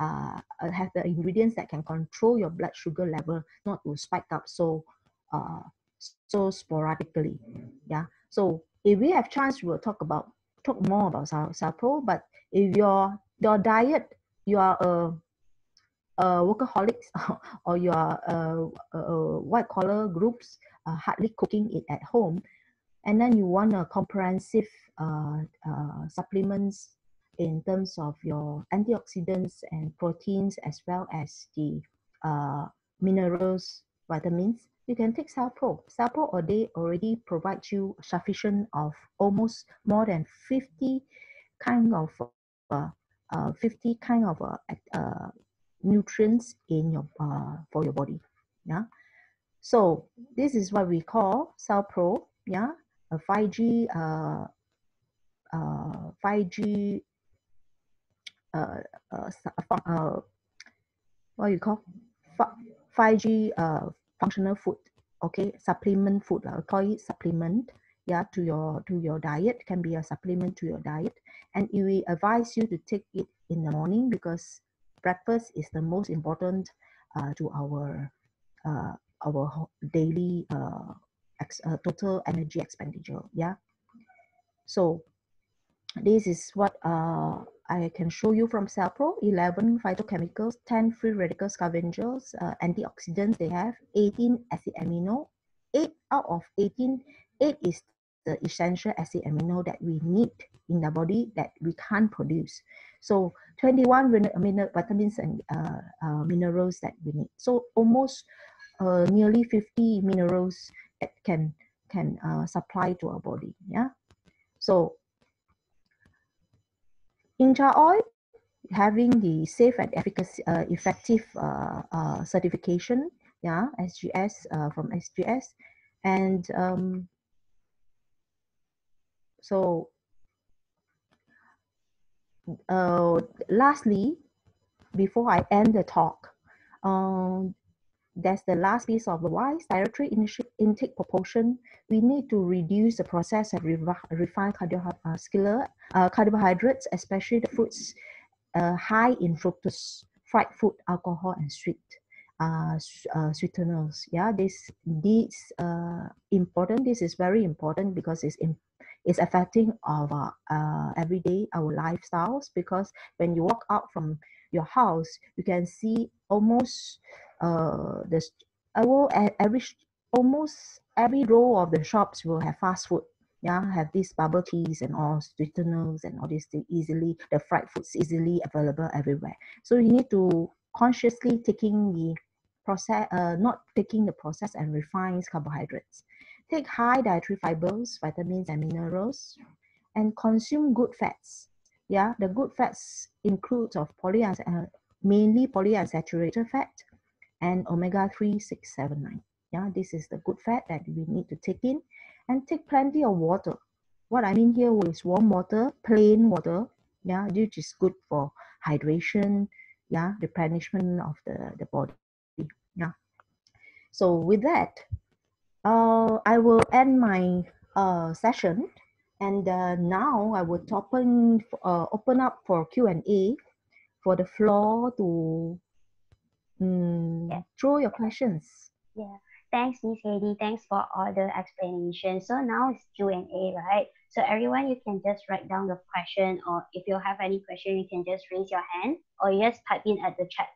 uh, have the ingredients that can control your blood sugar level not to spike up so uh, so sporadically. Yeah. So if we have chance, we will talk about talk more about CellPro. But if your your diet, you are a, a workaholic [laughs] or you are a, a, a white collar groups, uh, hardly cooking it at home, and then you want a comprehensive uh, uh, supplements in terms of your antioxidants and proteins as well as the uh, minerals, vitamins, you can take CellPro. CellPro a day already provides you sufficient of almost more than 50 kind of uh, uh, 50 kind of uh, uh, nutrients in your uh, for your body. Yeah. So this is what we call CellPro. Yeah, a 5G uh, uh, 5G uh, uh, uh, what you call 5G uh, functional food okay? Supplement food I'll call it supplement yeah to your to your diet. Can be a supplement to your diet. And we advise you to take it in the morning because breakfast is the most important uh, to our uh, our daily uh, ex, uh, total energy expenditure yeah? So this is what uh, I can show you from CellPro, 11 phytochemicals, 10 free radical scavengers, uh, antioxidants they have, 18 acid amino, 8 out of 18, 8 is the essential acid amino that we need in the body that we can't produce. So 21 amino vitamins and uh, uh, minerals that we need. So almost uh, nearly 50 minerals that can can uh, supply to our body. Yeah. So Incha oil having the safe and efficacy, uh, effective uh, uh, certification, yeah, SGS uh, from SGS, and um, so uh, lastly, before I end the talk, um, that's the last piece of the wise dietary intake proportion. We need to reduce the processed and refined cardiovascular uh, carbohydrates, especially the foods uh, high in fructose, fried food, alcohol, and sweet uh, uh, sweeteners. Yeah, this this uh, important. This is very important because it's in, it's affecting our uh, everyday our lifestyles. Because when you walk out from your house, you can see almost uh, the I will every almost every row of the shops will have fast food. Yeah, have these bubble teas and all sweeteners and all these easily the fried foods easily available everywhere. So you need to consciously taking the process, uh, not taking the processed and refined carbohydrates. Take high dietary fibers, vitamins and minerals, and consume good fats. Yeah, the good fats include of polyunsaturated, uh, mainly polyunsaturated fat, and omega-3, 6, 7, 9. Yeah, this is the good fat that we need to take in and take plenty of water. What I mean here is warm water, plain water, yeah, which is good for hydration, yeah, replenishment of the, the body, yeah. So with that, uh, I will end my uh, session and uh, now I will open, uh, open up for Q&A for the floor to Mm, yeah. Through your questions. Yeah. Thanks, Miss Heidy. Thanks for all the explanation. So now it's Q&A, right? So everyone, you can just write down your question or if you have any question, you can just raise your hand or you just type in at the chat.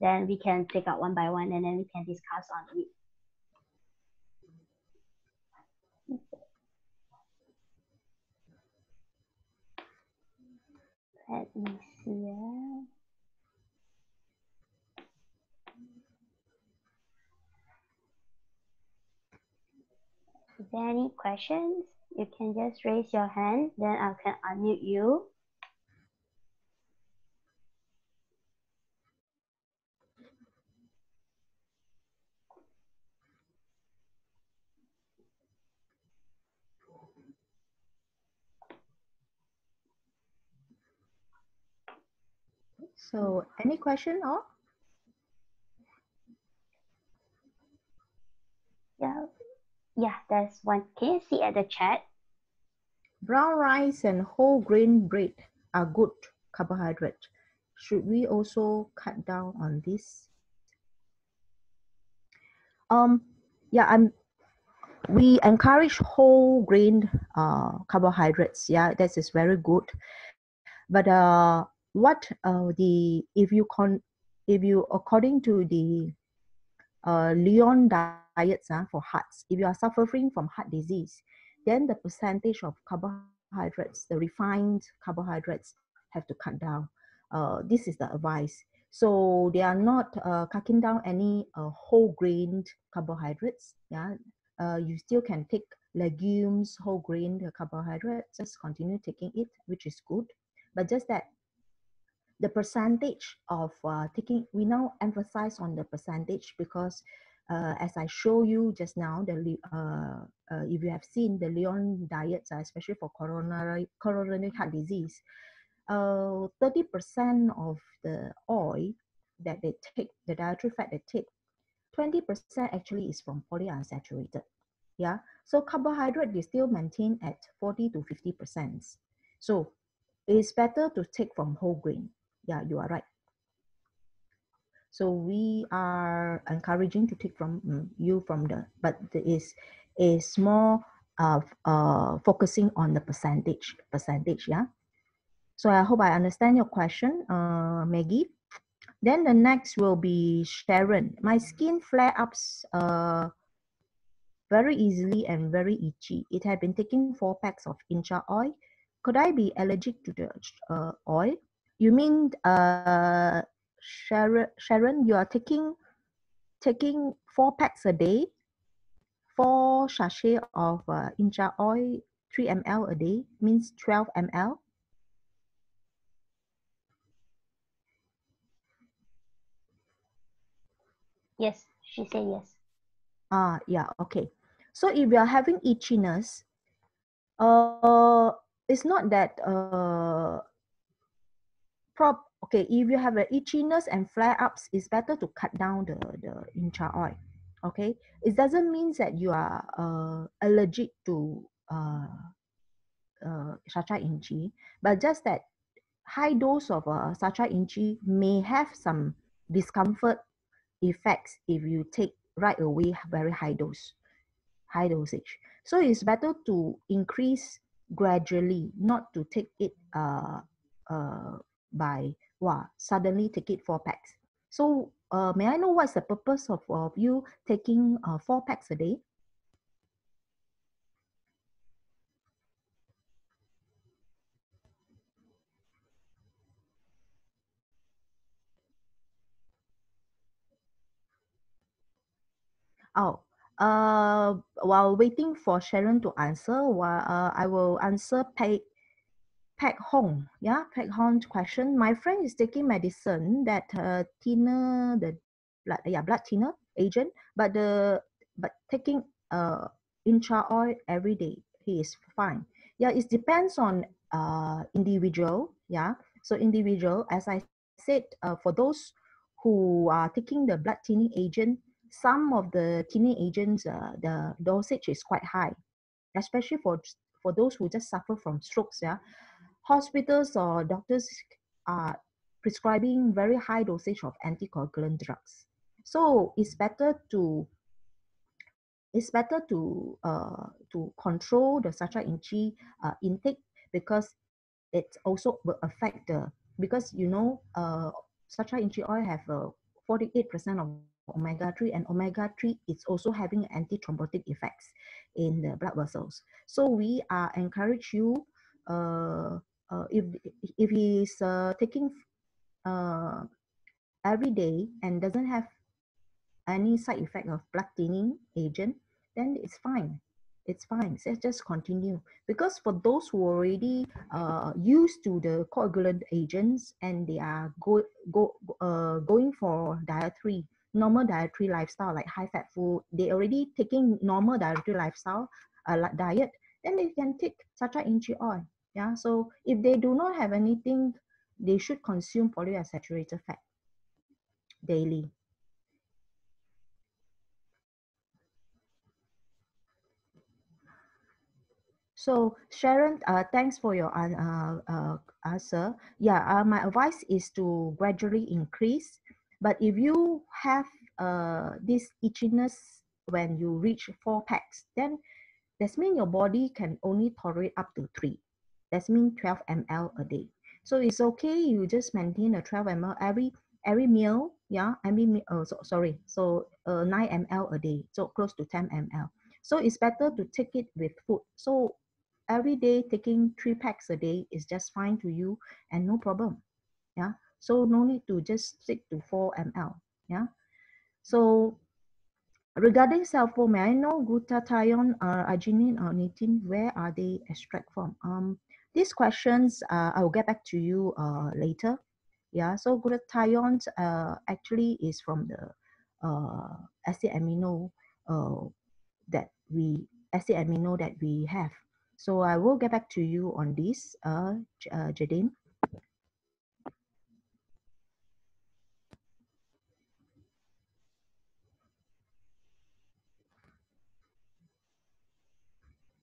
Then we can take out one by one and then we can discuss on it. Let me see. Is there any questions? You can just raise your hand, then I can unmute you. So any question or? Yeah, there's one. Can you see at the chat? Brown rice and whole grain bread are good carbohydrate. Should we also cut down on this? Um, yeah, I'm. We encourage whole grain uh, carbohydrates. Yeah, that is very good. But uh, what uh, the if you con if you according to the uh, Lyon diets uh, for hearts, if you are suffering from heart disease, then the percentage of carbohydrates, the refined carbohydrates, have to cut down. Uh, this is the advice. So they are not uh, cutting down any uh, whole grain carbohydrates. Yeah, uh, you still can take legumes, whole grain carbohydrates. Just continue taking it, which is good. But just that the percentage of uh, taking, we now emphasize on the percentage because uh, as I show you just now, the uh, uh, if you have seen the Lyon diets, uh, especially for coronary coronary heart disease, uh, 30% of the oil that they take, the dietary fat they take, 20% actually is from polyunsaturated. Yeah, so carbohydrate they still maintain at 40 to 50%. So it's better to take from whole grain. Yeah, you are right. So we are encouraging to take from mm, you from the, but there is is more of uh, focusing on the percentage, percentage, yeah. So I hope I understand your question, uh, Maggie. Then the next will be Sharon. My skin flare-ups uh, very easily and very itchy. It had been taking four packs of Incha oil. Could I be allergic to the uh, oil? You mean uh, Sharon, Sharon, you are taking taking four packs a day, four sachet of uh, Incha oil, 3 ml a day, means 12 ml. Yes, she said yes. Ah, yeah, okay. So if you are having itchiness, uh, it's not that uh, prop okay if you have a itchiness and flare ups it's better to cut down the the incha oil okay? It doesn't mean that you are uh, allergic to uh, uh, sacha inchi but just that high dose of uh, sacha inchi may have some discomfort effects if you take right away very high dose high dosage. So it's better to increase gradually not to take it uh, uh, by wow, suddenly take it four packs. So uh, may I know what's the purpose of, of you taking uh, four packs a day? Oh, uh, while waiting for Sharon to answer, while, uh, I will answer pay, Peck Hong, yeah, Peck Hong's question. My friend is taking medicine that uh, thinner the blood, yeah, blood thinner agent, but the but taking uh intra oil every day, he is fine. Yeah, it depends on uh individual. Yeah, so individual, as I said, uh, for those who are taking the blood thinning agent, some of the thinning agents, uh, the dosage is quite high, especially for for those who just suffer from strokes. Yeah, hospitals or doctors are prescribing very high dosage of anticoagulant drugs. So it's better to it's better to uh, to control the sacha inchi uh, intake because it also will affect the because you know uh, sacha inchi oil have a 48% of omega 3 and omega 3 is also having anti-thrombotic effects in the blood vessels so we are encourage you uh, uh, if if he's uh, taking uh, every day and doesn't have any side effect of blood thinning agent, then it's fine. It's fine. So just continue because for those who already uh, used to the coagulant agents and they are go go uh, going for dietary normal dietary lifestyle like high fat food, they already taking normal dietary lifestyle uh, diet, then they can take sacha inchi oil yeah, so if they do not have anything, they should consume polyunsaturated fat daily. So Sharon, uh, thanks for your uh, uh, answer. Yeah, uh, my advice is to gradually increase. But if you have uh, this itchiness when you reach four packs, then that means your body can only tolerate up to three. That means 12 ml a day. So it's okay. You just maintain a 12 ml every every meal. Yeah, every meal. Oh, so, sorry. So uh, 9 ml a day. So close to 10 ml. So it's better to take it with food. So every day taking three packs a day is just fine to you and no problem. Yeah. So no need to just stick to 4 ml. Yeah. So regarding sulfur, may I know glutathione, uh, arginine, or nitin, where are they extract from? Um, these questions, uh, I will get back to you uh, later. Yeah, so glutathione uh, actually is from the uh, acid amino uh, that we acid amino that we have. So I will get back to you on this, uh, uh, Jadine.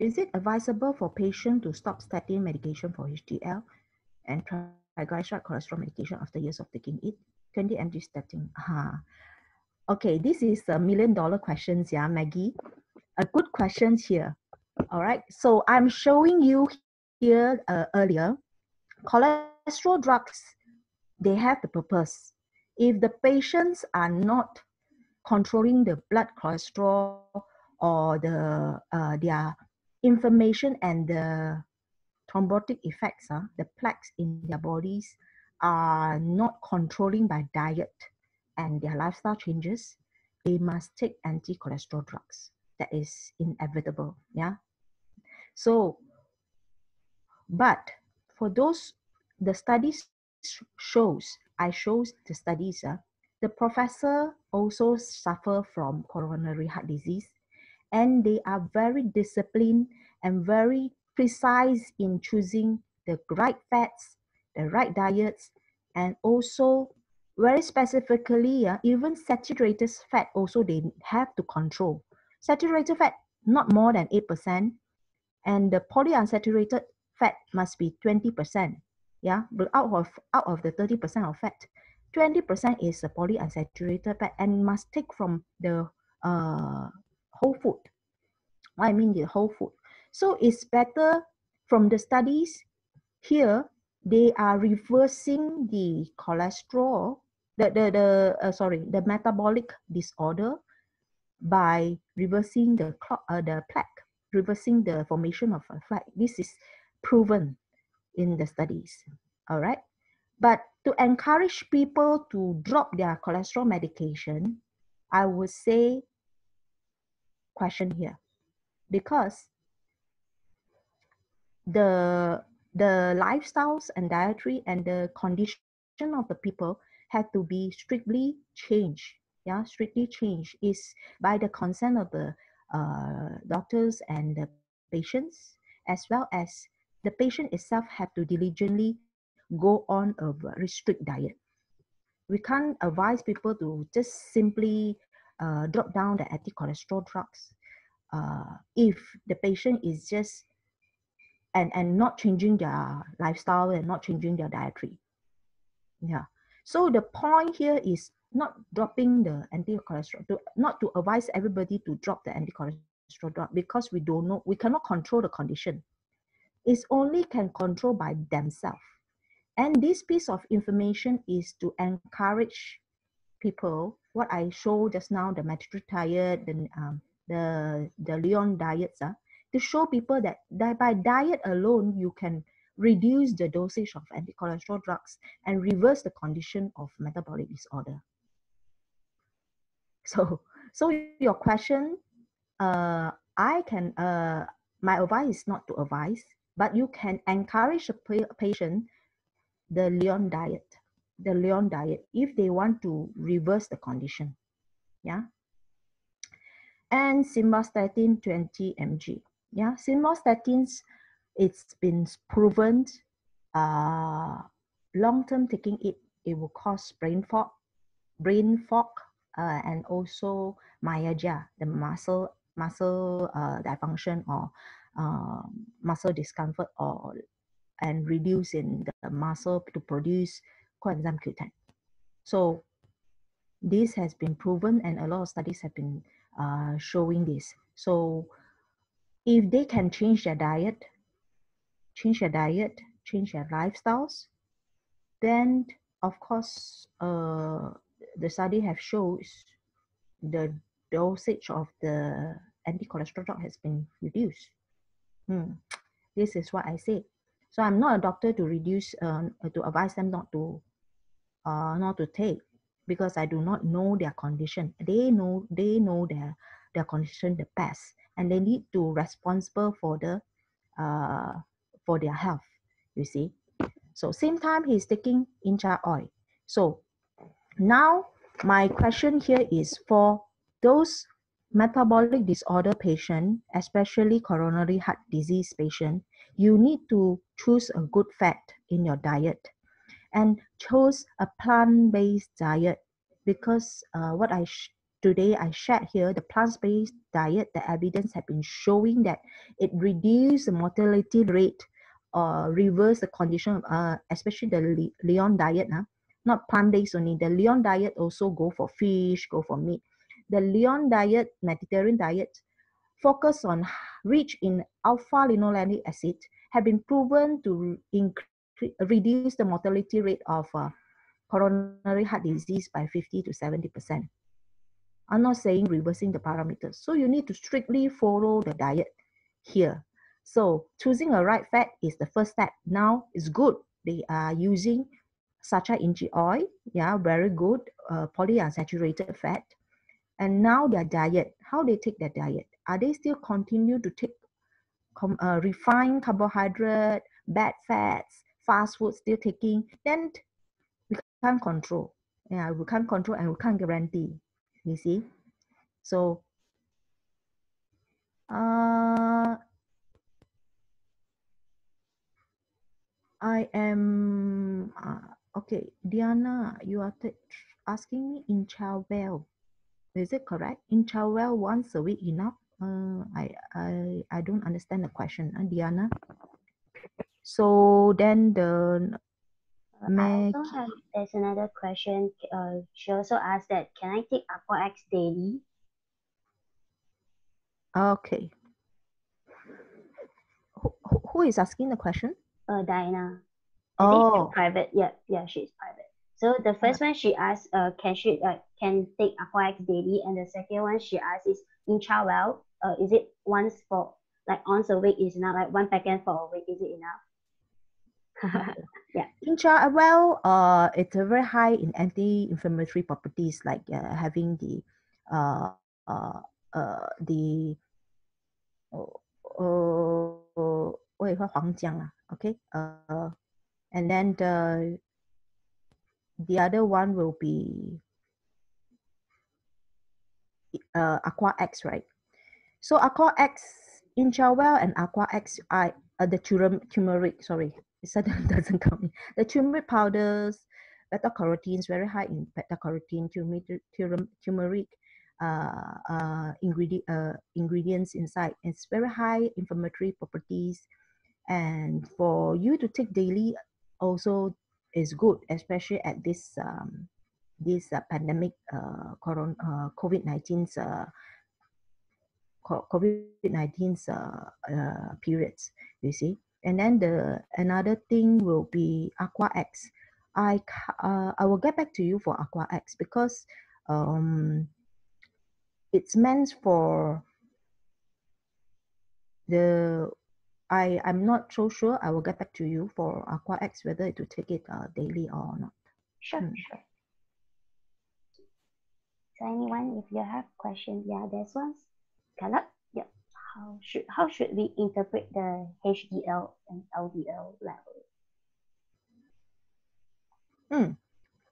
Is it advisable for patient to stop statin medication for HDL and triglyceride cholesterol medication after years of taking it? 20 mg statin. Uh-huh. Okay, this is a million dollar questions, yeah, Maggie. A good questions here. All right, so I'm showing you here uh, earlier, cholesterol drugs, they have the purpose. If the patients are not controlling the blood cholesterol or the uh, their inflammation and the thrombotic effects, uh, the plaques in their bodies are not controlling by diet and their lifestyle changes, they must take anti-cholesterol drugs. That is inevitable, yeah. So, but for those, the studies shows, I shows the studies, uh, the professor also suffer from coronary heart disease and they are very disciplined and very precise in choosing the right fats, the right diets, and also very specifically, uh, even saturated fat also they have to control. Saturated fat not more than 8%, and the polyunsaturated fat must be 20%. Yeah, but out of out of the 30% of fat, 20% is a polyunsaturated fat and must take from the uh, whole food. I mean the whole food. So it's better from the studies here, they are reversing the cholesterol, the, the, the uh, sorry, the metabolic disorder by reversing the, uh, the plaque, reversing the formation of a plaque. This is proven in the studies, all right? But to encourage people to drop their cholesterol medication, I would say, question here. Because the the lifestyles and dietary and the condition of the people had to be strictly changed. Yeah strictly changed is by the consent of the uh, doctors and the patients as well as the patient itself had to diligently go on a very strict diet. We can't advise people to just simply uh, drop down the anti-cholesterol drugs uh, if the patient is just and and not changing their lifestyle and not changing their dietary. Yeah. So the point here is not dropping the anti-cholesterol not to advise everybody to drop the anti-cholesterol drug because we don't know we cannot control the condition. It's only can control by themselves. And this piece of information is to encourage people what i show just now the matrixtride the um, the the Lyon diets uh, to show people that, by diet alone you can reduce the dosage of anti-cholesterol drugs and reverse the condition of metabolic disorder. So, so your question, uh, I can, uh, my advice is not to advise, but you can encourage a patient the Lyon diet, the Lyon diet, if they want to reverse the condition. Yeah and simvastatin 20 mg. Yeah, simvastatins, it's been proven uh, long-term taking it, it will cause brain fog, brain fog, uh, and also myalgia, the muscle muscle uh, dysfunction or uh, muscle discomfort or and reduce in the muscle to produce coenzyme Q10. So this has been proven and a lot of studies have been uh, showing this. So if they can change their diet, change their diet, change their lifestyles, then of course uh, the study have shows the dosage of the anti-cholesterol drug has been reduced. Hmm. This is what I say. So I'm not a doctor to reduce uh, to advise them not to uh, not to take because I do not know their condition. They know they know their their condition the best, and they need to responsible for the uh, for their health. You see, so same time he's taking incha oil. So now my question here is for those metabolic disorder patient, especially coronary heart disease patient, you need to choose a good fat in your diet and chose a plant-based diet because uh, what I today I shared here, the plant-based diet, the evidence have been showing that it reduces the mortality rate or reverse the condition uh, especially the Lyon diet, huh? not plant-based only. The Lyon diet also go for fish, go for meat. The Lyon diet, Mediterranean diet, focus on rich in alpha-linolenic acid have been proven to increase reduce the mortality rate of uh, coronary heart disease by 50 to 70%. I'm not saying reversing the parameters. So you need to strictly follow the diet here. So choosing a right fat is the first step. Now it's good. They are using sacha inchi oil, yeah, very good, uh, polyunsaturated fat. And now their diet, how they take their diet. Are they still continue to take uh, refined carbohydrate, bad fats, fast food still taking, then we can't control. Yeah, we can't control and we can't guarantee. You see? So uh, I am uh, okay. Diana, you are asking me Incharvel. Is it correct? Incharvel once a week enough? Uh, I I I don't understand the question. Uh, Diana. So then the I also have there's another question. Uh, she also asked that can I take Aqua X daily? Okay. Who, who is asking the question? Uh, Diana. I oh. private. Yeah, yeah, she's private. So the first one she asked, uh, can she uh, can take Aqua X daily, and the second one she asked is Incharvel. Uh, is it once for like once a week is not like one packet for a week? Is it enough? [laughs] yeah. Incharvel, uh, it's very high in anti-inflammatory properties like uh, having the uh, uh, uh, the what you call ah, okay uh, and then the the other one will be uh, Aqua X, right? So Aqua X, Incharvel and Aqua X, I, uh, the turmeric, sorry, [laughs] it [laughs] doesn't come in. The turmeric powders, beta carotenes, very high in beta carotene, turmeric, turmeric uh, uh, ingredient, uh, ingredients inside. It's very high inflammatory properties. And for you to take daily also is good, especially at this um, this uh, pandemic uh, uh, COVID-19's uh, COVID-19's uh, uh, periods, you see. And then the another thing will be Aqua X. I uh, I will get back to you for Aqua X because um, it's meant for the I I'm not so sure. I will get back to you for Aqua X whether to take it uh, daily or not. Sure, hmm. sure. So anyone, if you have questions, yeah, there's one. Caleb how should how should we interpret the HDL and LDL level? Hmm.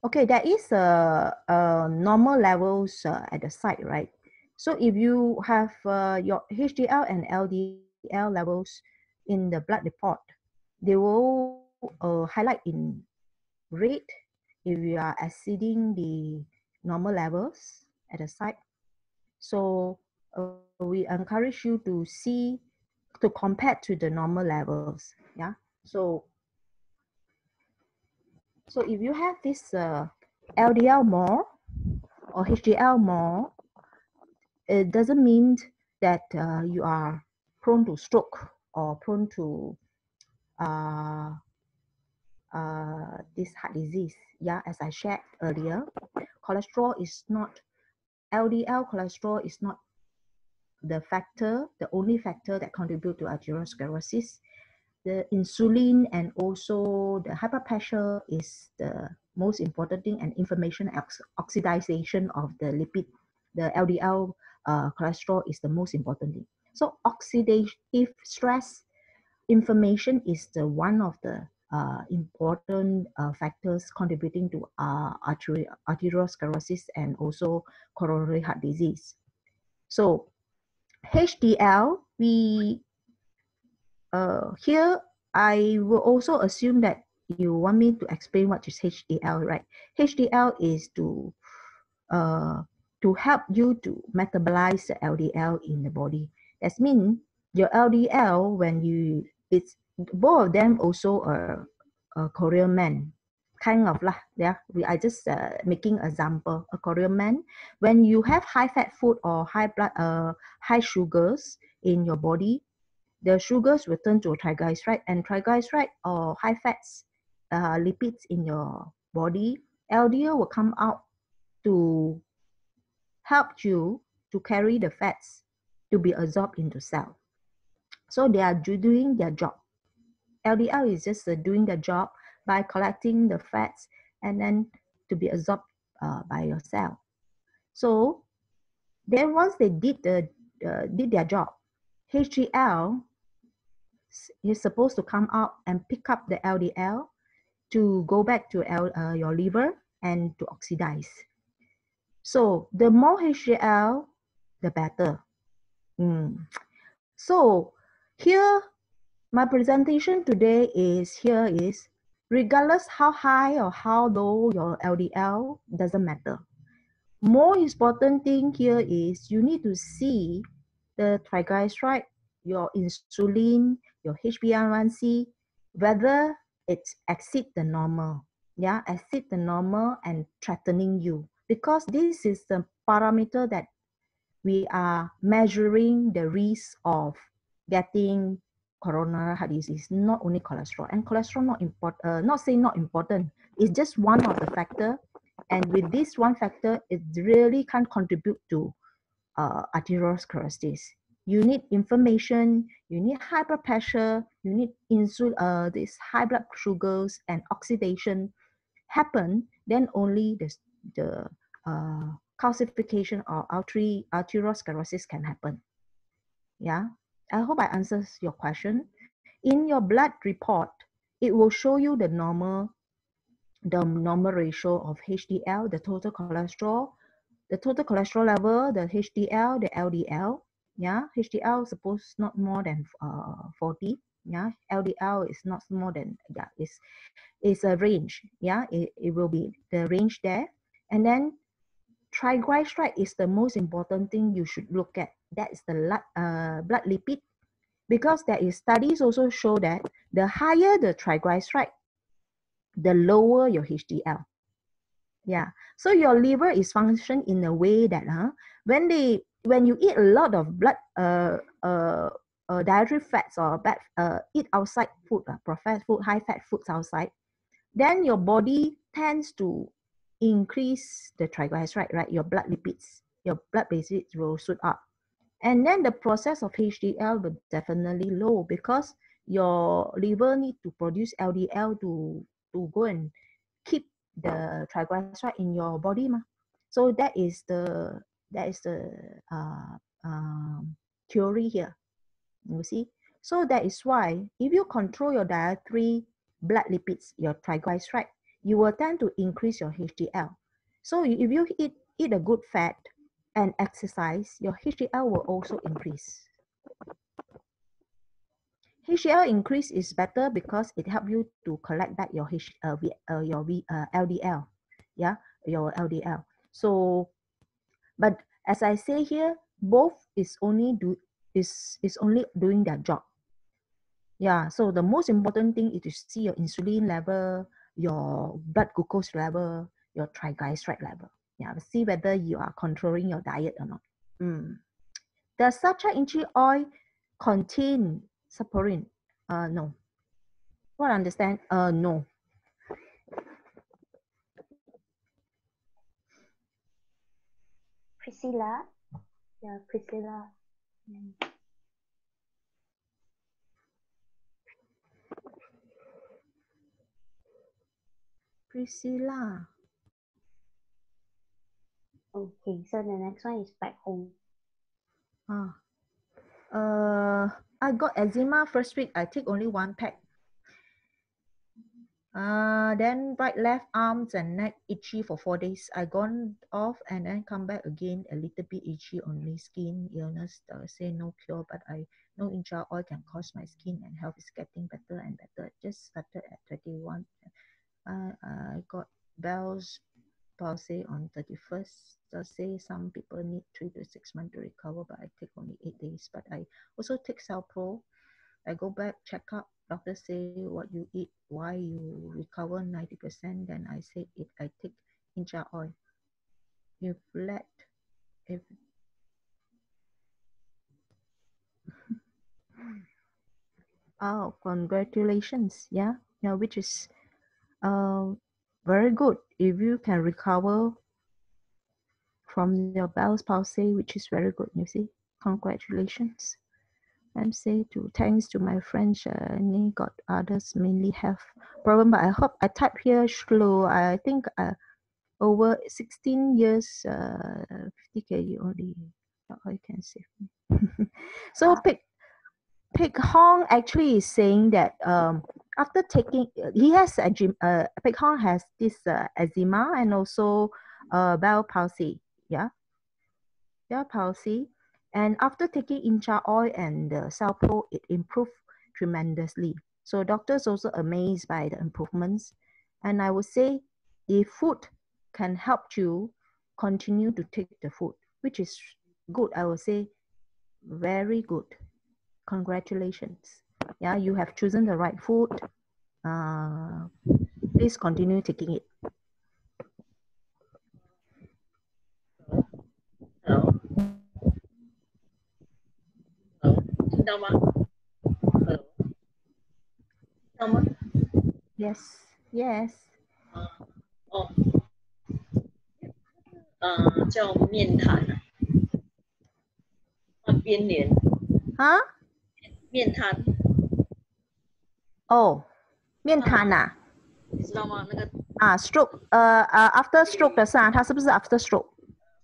Okay, there is a, a normal levels uh, at the site, right? So if you have uh, your HDL and LDL levels in the blood report, they will uh, highlight in red if you are exceeding the normal levels at the site. So uh, we encourage you to see to compare to the normal levels. Yeah. So so if you have this uh, LDL more or HDL more, it doesn't mean that uh, you are prone to stroke or prone to uh, uh, this heart disease. Yeah, as I shared earlier, cholesterol is not, LDL cholesterol is not the factor, the only factor that contribute to arteriosclerosis. The insulin and also the hyperpressure is the most important thing and inflammation ox oxidization of the lipid, the LDL uh, cholesterol is the most important thing. So oxidative stress inflammation is the one of the uh, important uh, factors contributing to uh, arteriosclerosis and also coronary heart disease. So HDL, we uh, here I will also assume that you want me to explain what is HDL, right? HDL is to uh, to help you to metabolize the LDL in the body. That means your LDL when you it's both of them also are, a Korean man, kind of lah. Yeah, we are just uh, making example. A Korean man, when you have high fat food or high blood, uh, high sugars in your body, the sugars will turn to triglyceride, and triglyceride or high fats, uh, lipids in your body, LDL will come out to help you to carry the fats to be absorbed into cell. So they are doing their job. LDL is just uh, doing the job by collecting the fats and then to be absorbed uh, by your cell. So then once they did the uh, did their job, HDL is supposed to come out and pick up the LDL to go back to L, uh, your liver and to oxidize. So the more HDL, the better. Mm. So here my presentation today is here is regardless how high or how low your LDL doesn't matter. More important thing here is you need to see the triglyceride, your insulin, your HbA1c, whether it exceed the normal. Yeah, exceed the normal and threatening you because this is the parameter that we are measuring the risk of getting coronary heart disease, is not only cholesterol. And cholesterol not important, uh, not saying not important, it's just one of the factor. And with this one factor, it really can't contribute to uh, arteriosclerosis. You need inflammation, you need hyperpressure, you need insulin, uh, this high blood sugars and oxidation happen, then only the, the uh, calcification or artery, arteriosclerosis can happen. Yeah. I hope I answers your question. In your blood report, it will show you the normal, the normal ratio of HDL, the total cholesterol, the total cholesterol level, the HDL, the LDL. Yeah, HDL suppose not more than uh, 40. Yeah, LDL is not more than yeah, it's it's a range. Yeah, it, it will be the range there. And then triglyceride is the most important thing you should look at. That is the uh, blood lipid because there is studies also show that the higher the triglyceride, the lower your HDL. Yeah, so your liver is function in a way that huh, when they when you eat a lot of blood uh, uh, uh dietary fats or bad uh, eat outside food, uh, processed food, high fat foods outside, then your body tends to increase the triglyceride, right? Your blood lipids, your blood bases will shoot up. And then the process of HDL will definitely low because your liver need to produce LDL to, to go and keep the triglyceride in your body. Ma. So that is the that is the uh, um, theory here. You see? So that is why if you control your dietary blood lipids, your triglyceride, you will tend to increase your HDL. So if you eat, eat a good fat and exercise, your HDL will also increase. HDL increase is better because it helps you to collect back your H, uh, uh, your v, uh, LDL, yeah, your LDL. So, but as I say here, both is only do is is only doing their job. Yeah, so the most important thing is to see your insulin level, your blood glucose level, your triglyceride level. Yeah, see whether you are controlling your diet or not. Mm. Does sacha inchi oil contain saponin? Uh, no. What I understand? Uh, no. Priscilla. Yeah, Priscilla. Mm. Priscilla. Okay, so the next one is back home. Ah. Uh, I got eczema first week. I take only one pack. Uh, then right, left arms and neck itchy for four days. I gone off and then come back again a little bit itchy only skin illness. Uh, say no cure, but I know intra oil can cause my skin and health is getting better and better. Just started at 21. Uh, I got Bell's palsy on 31st. They say some people need three to six months to recover, but I take only eight days. But I also take Pro. I go back, check up. Doctor say what you eat, why you recover 90%. Then I say it, I take Inja oil. If let, if oh, congratulations. Yeah, yeah, which is uh, very good. If you can recover from your Bell's palsy, which is very good, you see. Congratulations. And say to thanks to my friends, uh, got others mainly have problem, but I hope I type here slow. I think uh, over 16 years, uh, 50 kg only. I can save me. [laughs] so Pick Pick Hong actually is saying that um, after taking, he has uh, Pick Hong has this uh, eczema and also uh, Bell palsy yeah, Bell palsy. And after taking Incha oil and the Pro, it improved tremendously. So doctors also amazed by the improvements. And I would say if food can help you continue to take the food, which is good, I would say very good. Congratulations Yeah, you have chosen the right food. Uh, please continue taking it. 听到吗？Hello，听到吗？Yes, yes。啊，哦，呃，叫面瘫啊，换边帘。啊？面瘫。 哦，面瘫呐？你知道吗？那个啊，stroke，呃呃，after stroke 的是啊，它是不是 after stroke？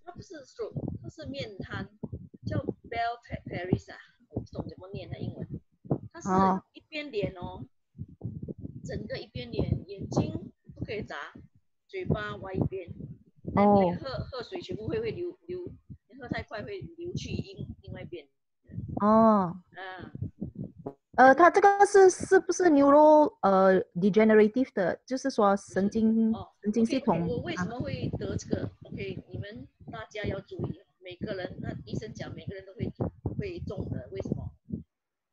它不是 stroke，它是面瘫，叫 Bell Paris 啊。懂怎么念的英文？它是一边脸哦，整个一边脸，眼睛不可以眨，嘴巴歪一边。哦。你喝喝水全部会会流流，你喝太快会流去另另外一边。哦。嗯。呃，它这个是是不是 neuro 呃 degenerative 的，就是说神经神经系统。我为什么会得这个？OK，你们大家要注意，每个人那医生讲每个人都会。会中的为什么？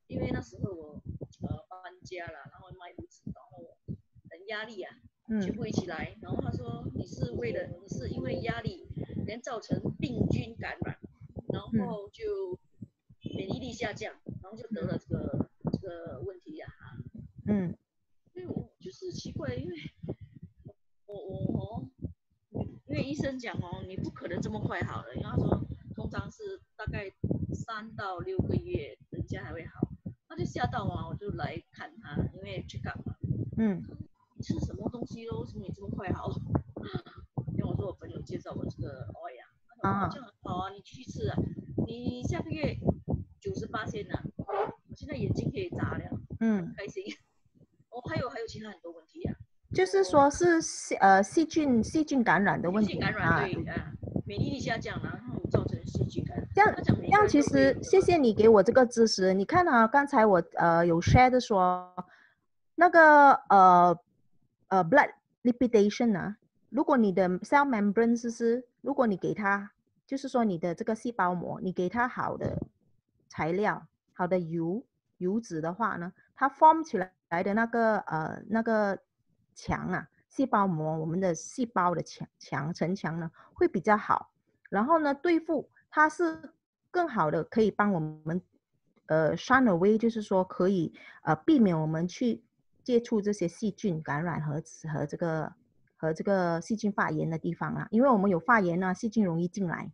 因为那时候我呃搬家了，然后卖屋子，然后很压力啊，全部一起来。然后他说你是为了你是因为压力，连造成病菌感染，然后就免疫力下降，然后就得了这个这个问题呀。嗯。因为我就是奇怪，因为我我哦，因为医生讲哦，你不可能这么快好的，因为他说通常是大概。三到六个月，人家还会好，他就吓到嘛，我就来看他，因为去干嘛？嗯，你吃什么东西喽？为什么你这么快好？因为我说我朋友介绍我这个欧呀，啊，这样很好啊，你继续吃啊，你下个月九十八千呢，眼睛可以眨了，嗯，开心。哦，还有还有其他很多问题呀，就是说是细呃细菌细菌感染的问题细菌感染对啊，免疫力下降然后造成细菌感染。这样这样其实谢谢你给我这个知识。你看啊，刚才我呃有 share 的说，那个呃呃 blood lipidation 啊，如果你的 cell membrane 是是，如果你给它，就是说你的这个细胞膜，你给它好的材料、好的油油脂的话呢，它 form 起来来的那个呃那个墙啊，细胞膜，我们的细胞的墙墙城墙呢会比较好。然后呢，对付它是更好的，可以帮我们呃 shun away，就是说可以呃避免我们去接触这些细菌感染和和这个和这个细菌发炎的地方啊，因为我们有发炎呢，细菌容易进来，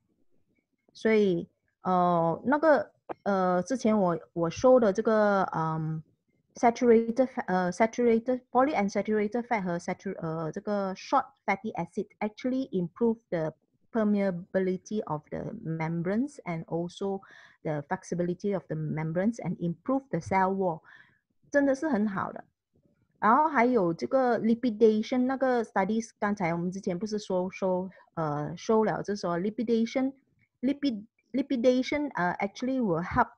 所以呃那个呃之前我我说的这个嗯 saturated 呃 saturated polyunsaturated fat 和 satur 呃这个 short fatty acid actually improve the permeability of the membranes and also the flexibility of the membranes and improve the cell wall，真的是很好的。然后还有这个 lipidation 那个 studies，刚才我们之前不是说说呃说了，就是说 lipidation lipid lipidation 呃 actually will help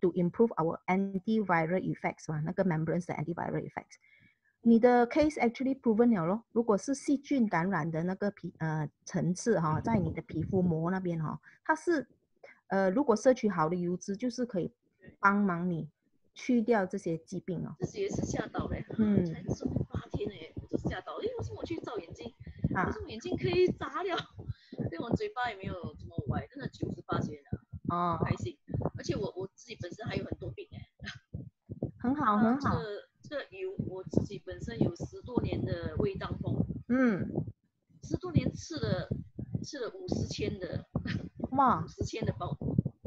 to improve our antiviral effects 嘛，那个 membranes 的 antiviral effects。你的 case actually proven 了咯，如果是细菌感染的那个皮呃层次哈，在你的皮肤膜那边哈，它是呃如果摄取好的油脂，就是可以帮忙你去掉这些疾病哦。自己也是吓到嘞，嗯才生八天哎，我就吓到，诶，为什么我去照眼睛，啊为什么眼睛可以眨了？对我嘴巴也没有这么歪，真的九十八岁了，哦，开心。而且我我自己本身还有很多病哎，很好 [laughs] 啊很好，这个这个油我自己本身有十多年的胃胀风，嗯，十多年吃了吃了五十千的哇五，十千的保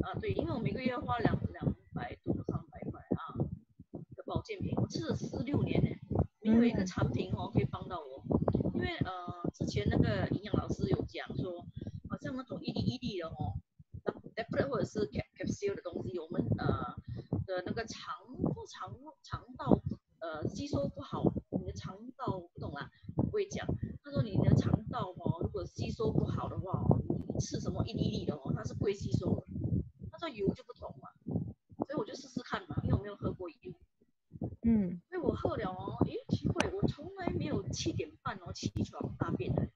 啊，对，因为我每个月要花两两百多三百块啊的保健品，我吃了十六年呢，没有一个产品哦可以帮到我，因为呃之前那个营养老师有讲说，好像那种一粒一粒的哦，tablet 或者是 cap capsule 的东西，我们呃的那个肠不肠肠道呃吸收不好，你的肠道不懂啦，不会讲，他说你的肠道哦，如果吸收不好的话，你吃什么一粒一粒的哦，它是不会吸收的。他说油就不同嘛，所以我就试试看嘛，因为我没有喝过油，嗯，因为我喝了哦，诶，奇怪，我从来没有七点半哦起床大便的。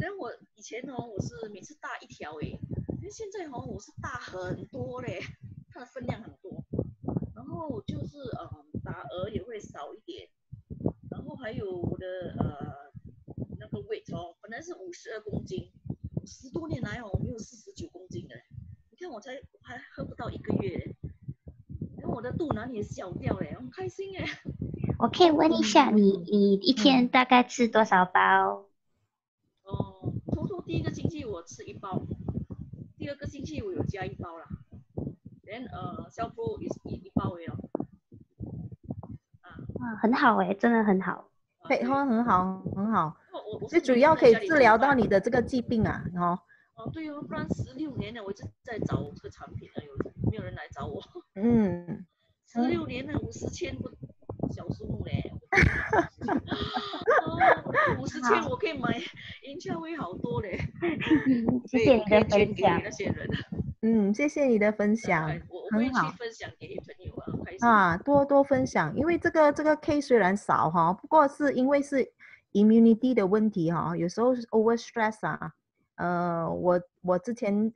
然后我以前哦，我是每次大一条诶，因为现在哦我是大很多嘞，它的分量很多，然后就是呃打嗝也会少一点，然后还有我的呃那个 weight 哦，本来是五十二公斤，十多年来哦我没有四十九公斤的，你看我才我还喝不到一个月嘞，然后我的肚腩也小掉嘞，很开心哎。我可以问一下你，你一天大概吃多少包？哦，头头第一个星期我吃一包，第二个星期我有加一包啦。then 呃，小波也是一一包而已咯。啊，啊，很好诶，真的很好。配方很好很好，我我我最主要可以治疗到你的这个疾病啊，哦，哦，对哦，不然十六年了，我一直在找这个产品啊，有没有人来找我？嗯，十六年了，五十千不小数目嘞。[laughs] 哦，五十千我可以买银翘威好多嘞，[laughs] 谢谢你的分享给那。些人。[laughs] 嗯，谢谢你的分享哎，我我会去分享给朋友啊，开心。啊，多多分享，因为这个这个 case 虽然少哈，不过是因为是 immunity 的问题哈，有时候是 over stress 啊，呃，我我之前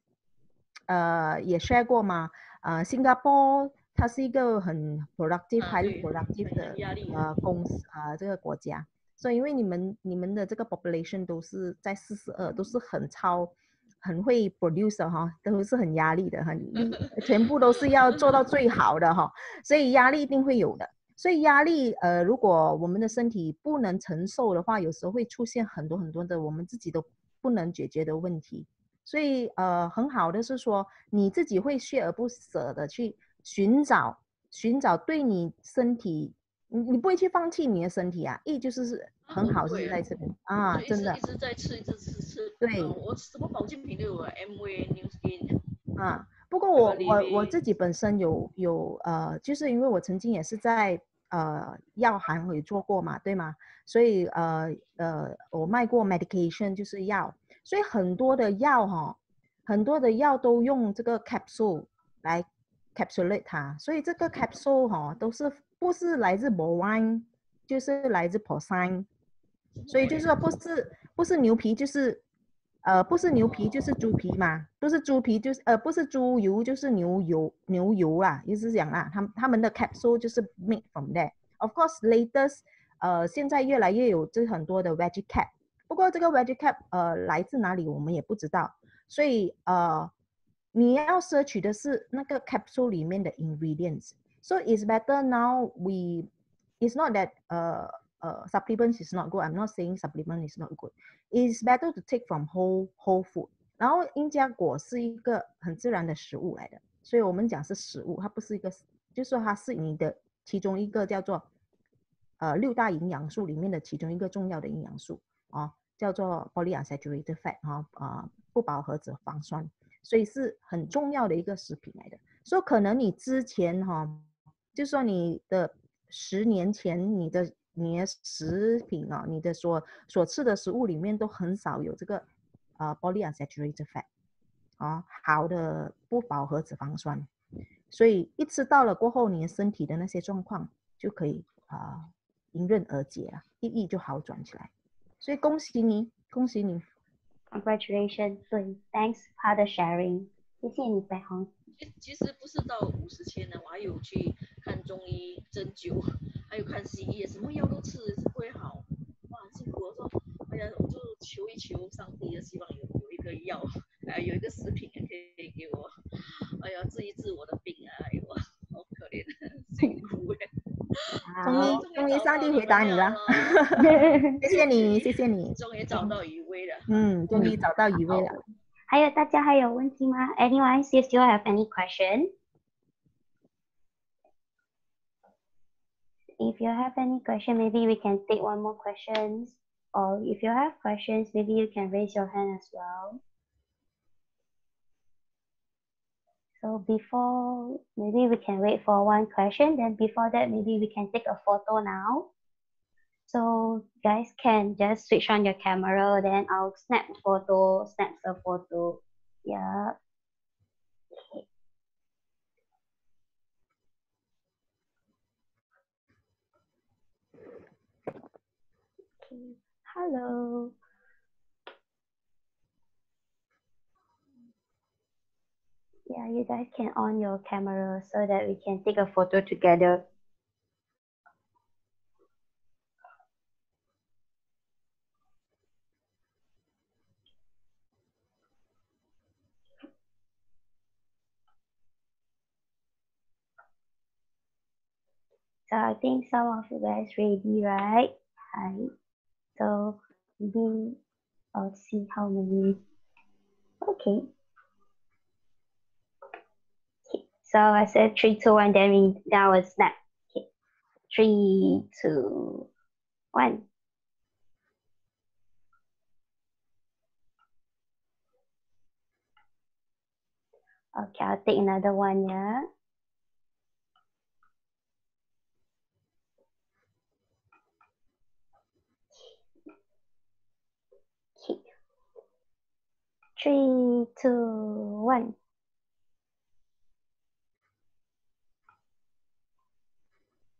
呃也 share 过嘛，呃，新加坡它是一个很 productive、啊、highly productive 的呃公司啊、这个国家，所以因为你们你们的这个 population 都是在四十二，都是很超。很会 produce 的哈，都是很压力的，[laughs] 很全部都是要做到最好的哈，所以压力一定会有的。所以压力，呃，如果我们的身体不能承受的话，有时候会出现很多很多的我们自己都不能解决的问题。所以，呃，很好的是说，你自己会锲而不舍的去寻找，寻找对你身体，你你不会去放弃你的身体啊，一就是是啊很好，就是在这边啊，真的直一直在吃，一直吃吃。对呃我什么保健品都有啊，M V New Skin。啊。不过我我我自己本身有有呃，就是因为我曾经也是在呃药行有做过嘛，对吗？所以呃呃，我卖过 medication 就是药，所以很多的药哈、很多的药都用这个 capsule 来 capsulate 它，所以这个 capsule 哈、都是不是来自 bovine，就是来自 porcine，所以就是说不是不是牛皮就是呃，不是牛皮就是猪皮嘛，不是猪皮就是呃，不是猪油就是牛油牛油啦，意思是讲啦，他们他们的 capsule 就是 made from that。Of course, latest，呃，现在越来越有这很多的 veggie cap，不过这个 veggie cap 呃来自哪里我们也不知道，所以呃你要摄取的是那个 capsule 里面的 ingredients。So it's better now we, it's not that uh uh supplements is not good. I'm not saying supplement is not good. It's better to take from whole whole food. 然后因加果是一个很自然的食物来的，所以我们讲是食物，它不是一个，就是说它是你的其中一个叫做呃六大营养素里面的其中一个重要的营养素啊，叫做 polyunsaturated fat 哈啊不饱和脂肪酸， 所以是很重要的一个食品来的。所以可能你之前哈，就说你的十年前你的你的食品啊，你的所所吃的食物里面都很少有这个啊 polyunsaturated fat 啊好的不饱和脂肪酸，所以一吃到了过后，你的身体的那些状况就可以啊。迎刃而解了，一一就好转起来。所以恭喜你，恭喜你，Congratulations！对，Thanks for the sharing，谢谢你，白红。其实不是到五十千呢，我还有去看中医、针灸，[laughs] 还有看西医，什么药都吃是不会好。哇，辛苦！我说，哎呀，我就求一求上帝，希望有有一个药，[laughs] 哎，有一个食品可以给我，哎呀，治一治我的病啊！哎呦，[laughs] 好可怜，辛苦哎。终于终于上帝回答你了，谢谢你，谢谢你。终于找到宇威了。嗯，终于找到宇威了。还有大家还有问题吗？Anyone [laughs] [laughs] [laughs] still have any question? If you have any question, maybe we can take one more questions. Or if you have questions, maybe you can raise your hand as well. So before, maybe we can wait for one question. Then before that, maybe we can take a photo now. So guys can just switch on your camera, then I'll snap photo, snap the photo. Yeah. Okay. okay. Hello. Yeah, you guys can on your camera so that we can take a photo together. So I think some of you guys ready, right? Hi. So we I'll see how many. Okay. So I said three, two, one, then we that was snap. Okay. Three, two, one. Okay, I'll take another one, yeah. Okay. Three, two, one.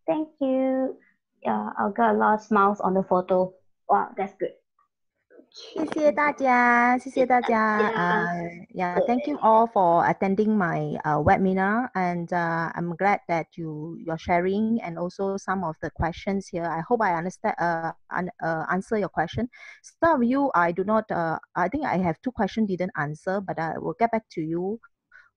Thank you. Yeah, I got a lot of smiles on the photo. Wow, that's good. 谢谢大家，谢谢大家。Uh, yeah, thank you all for attending my uh, webinar, and uh, I'm glad that you you're sharing and also some of the questions here. I hope I understand uh, un, uh answer your question. Some of you I do not. Uh, I think I have two questions didn't answer, but I will get back to you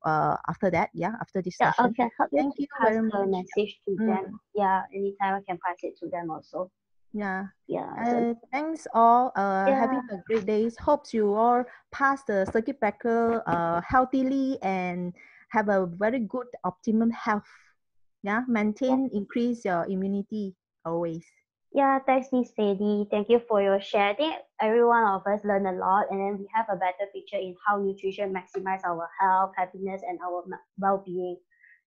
uh, after that, yeah, after this yeah, session. Okay, help Thank you very much. message to mm. them. Yeah, anytime I can pass it to them also. Yeah. Yeah. Uh, thanks all. Uh, yeah. having a great day. Hopes you all pass the circuit breaker uh, healthily and have a very good optimum health. Yeah. Maintain, yeah. increase your immunity always. Yeah, thanks, Miss Heidy. Thank you for your share. I think every one of us learn a lot, and then we have a better picture in how nutrition maximize our health, happiness, and our well-being.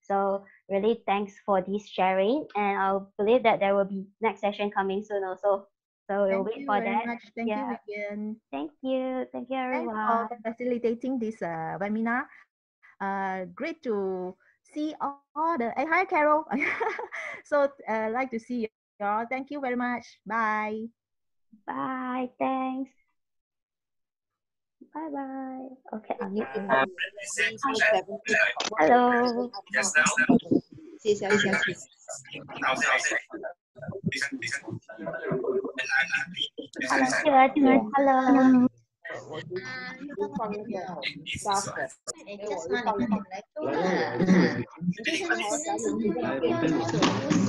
So really, thanks for this sharing, and I believe that there will be next session coming soon also. So we'll Thank wait for that. Much. Thank yeah. you again. Thank you. Thank you, everyone. Thanks for facilitating this uh, webinar. Uh, great to see all the. Hey, hi, Carol. [laughs] so uh, like to see you y'all. Thank you very much. Bye. Bye. Thanks. Bye bye. Okay, I'll meet you. Hello. Yes, now. Yes, yes, yes. Hello, Hello. Hello.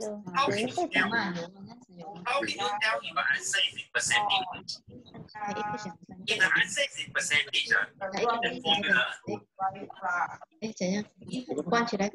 So, 有人在讲话，嘛，有那时有， How can you tell if an answer is in percentage? 他一不想三 If the answer is in percentage, uh, 来一个 the formula 哎，怎样？关起来。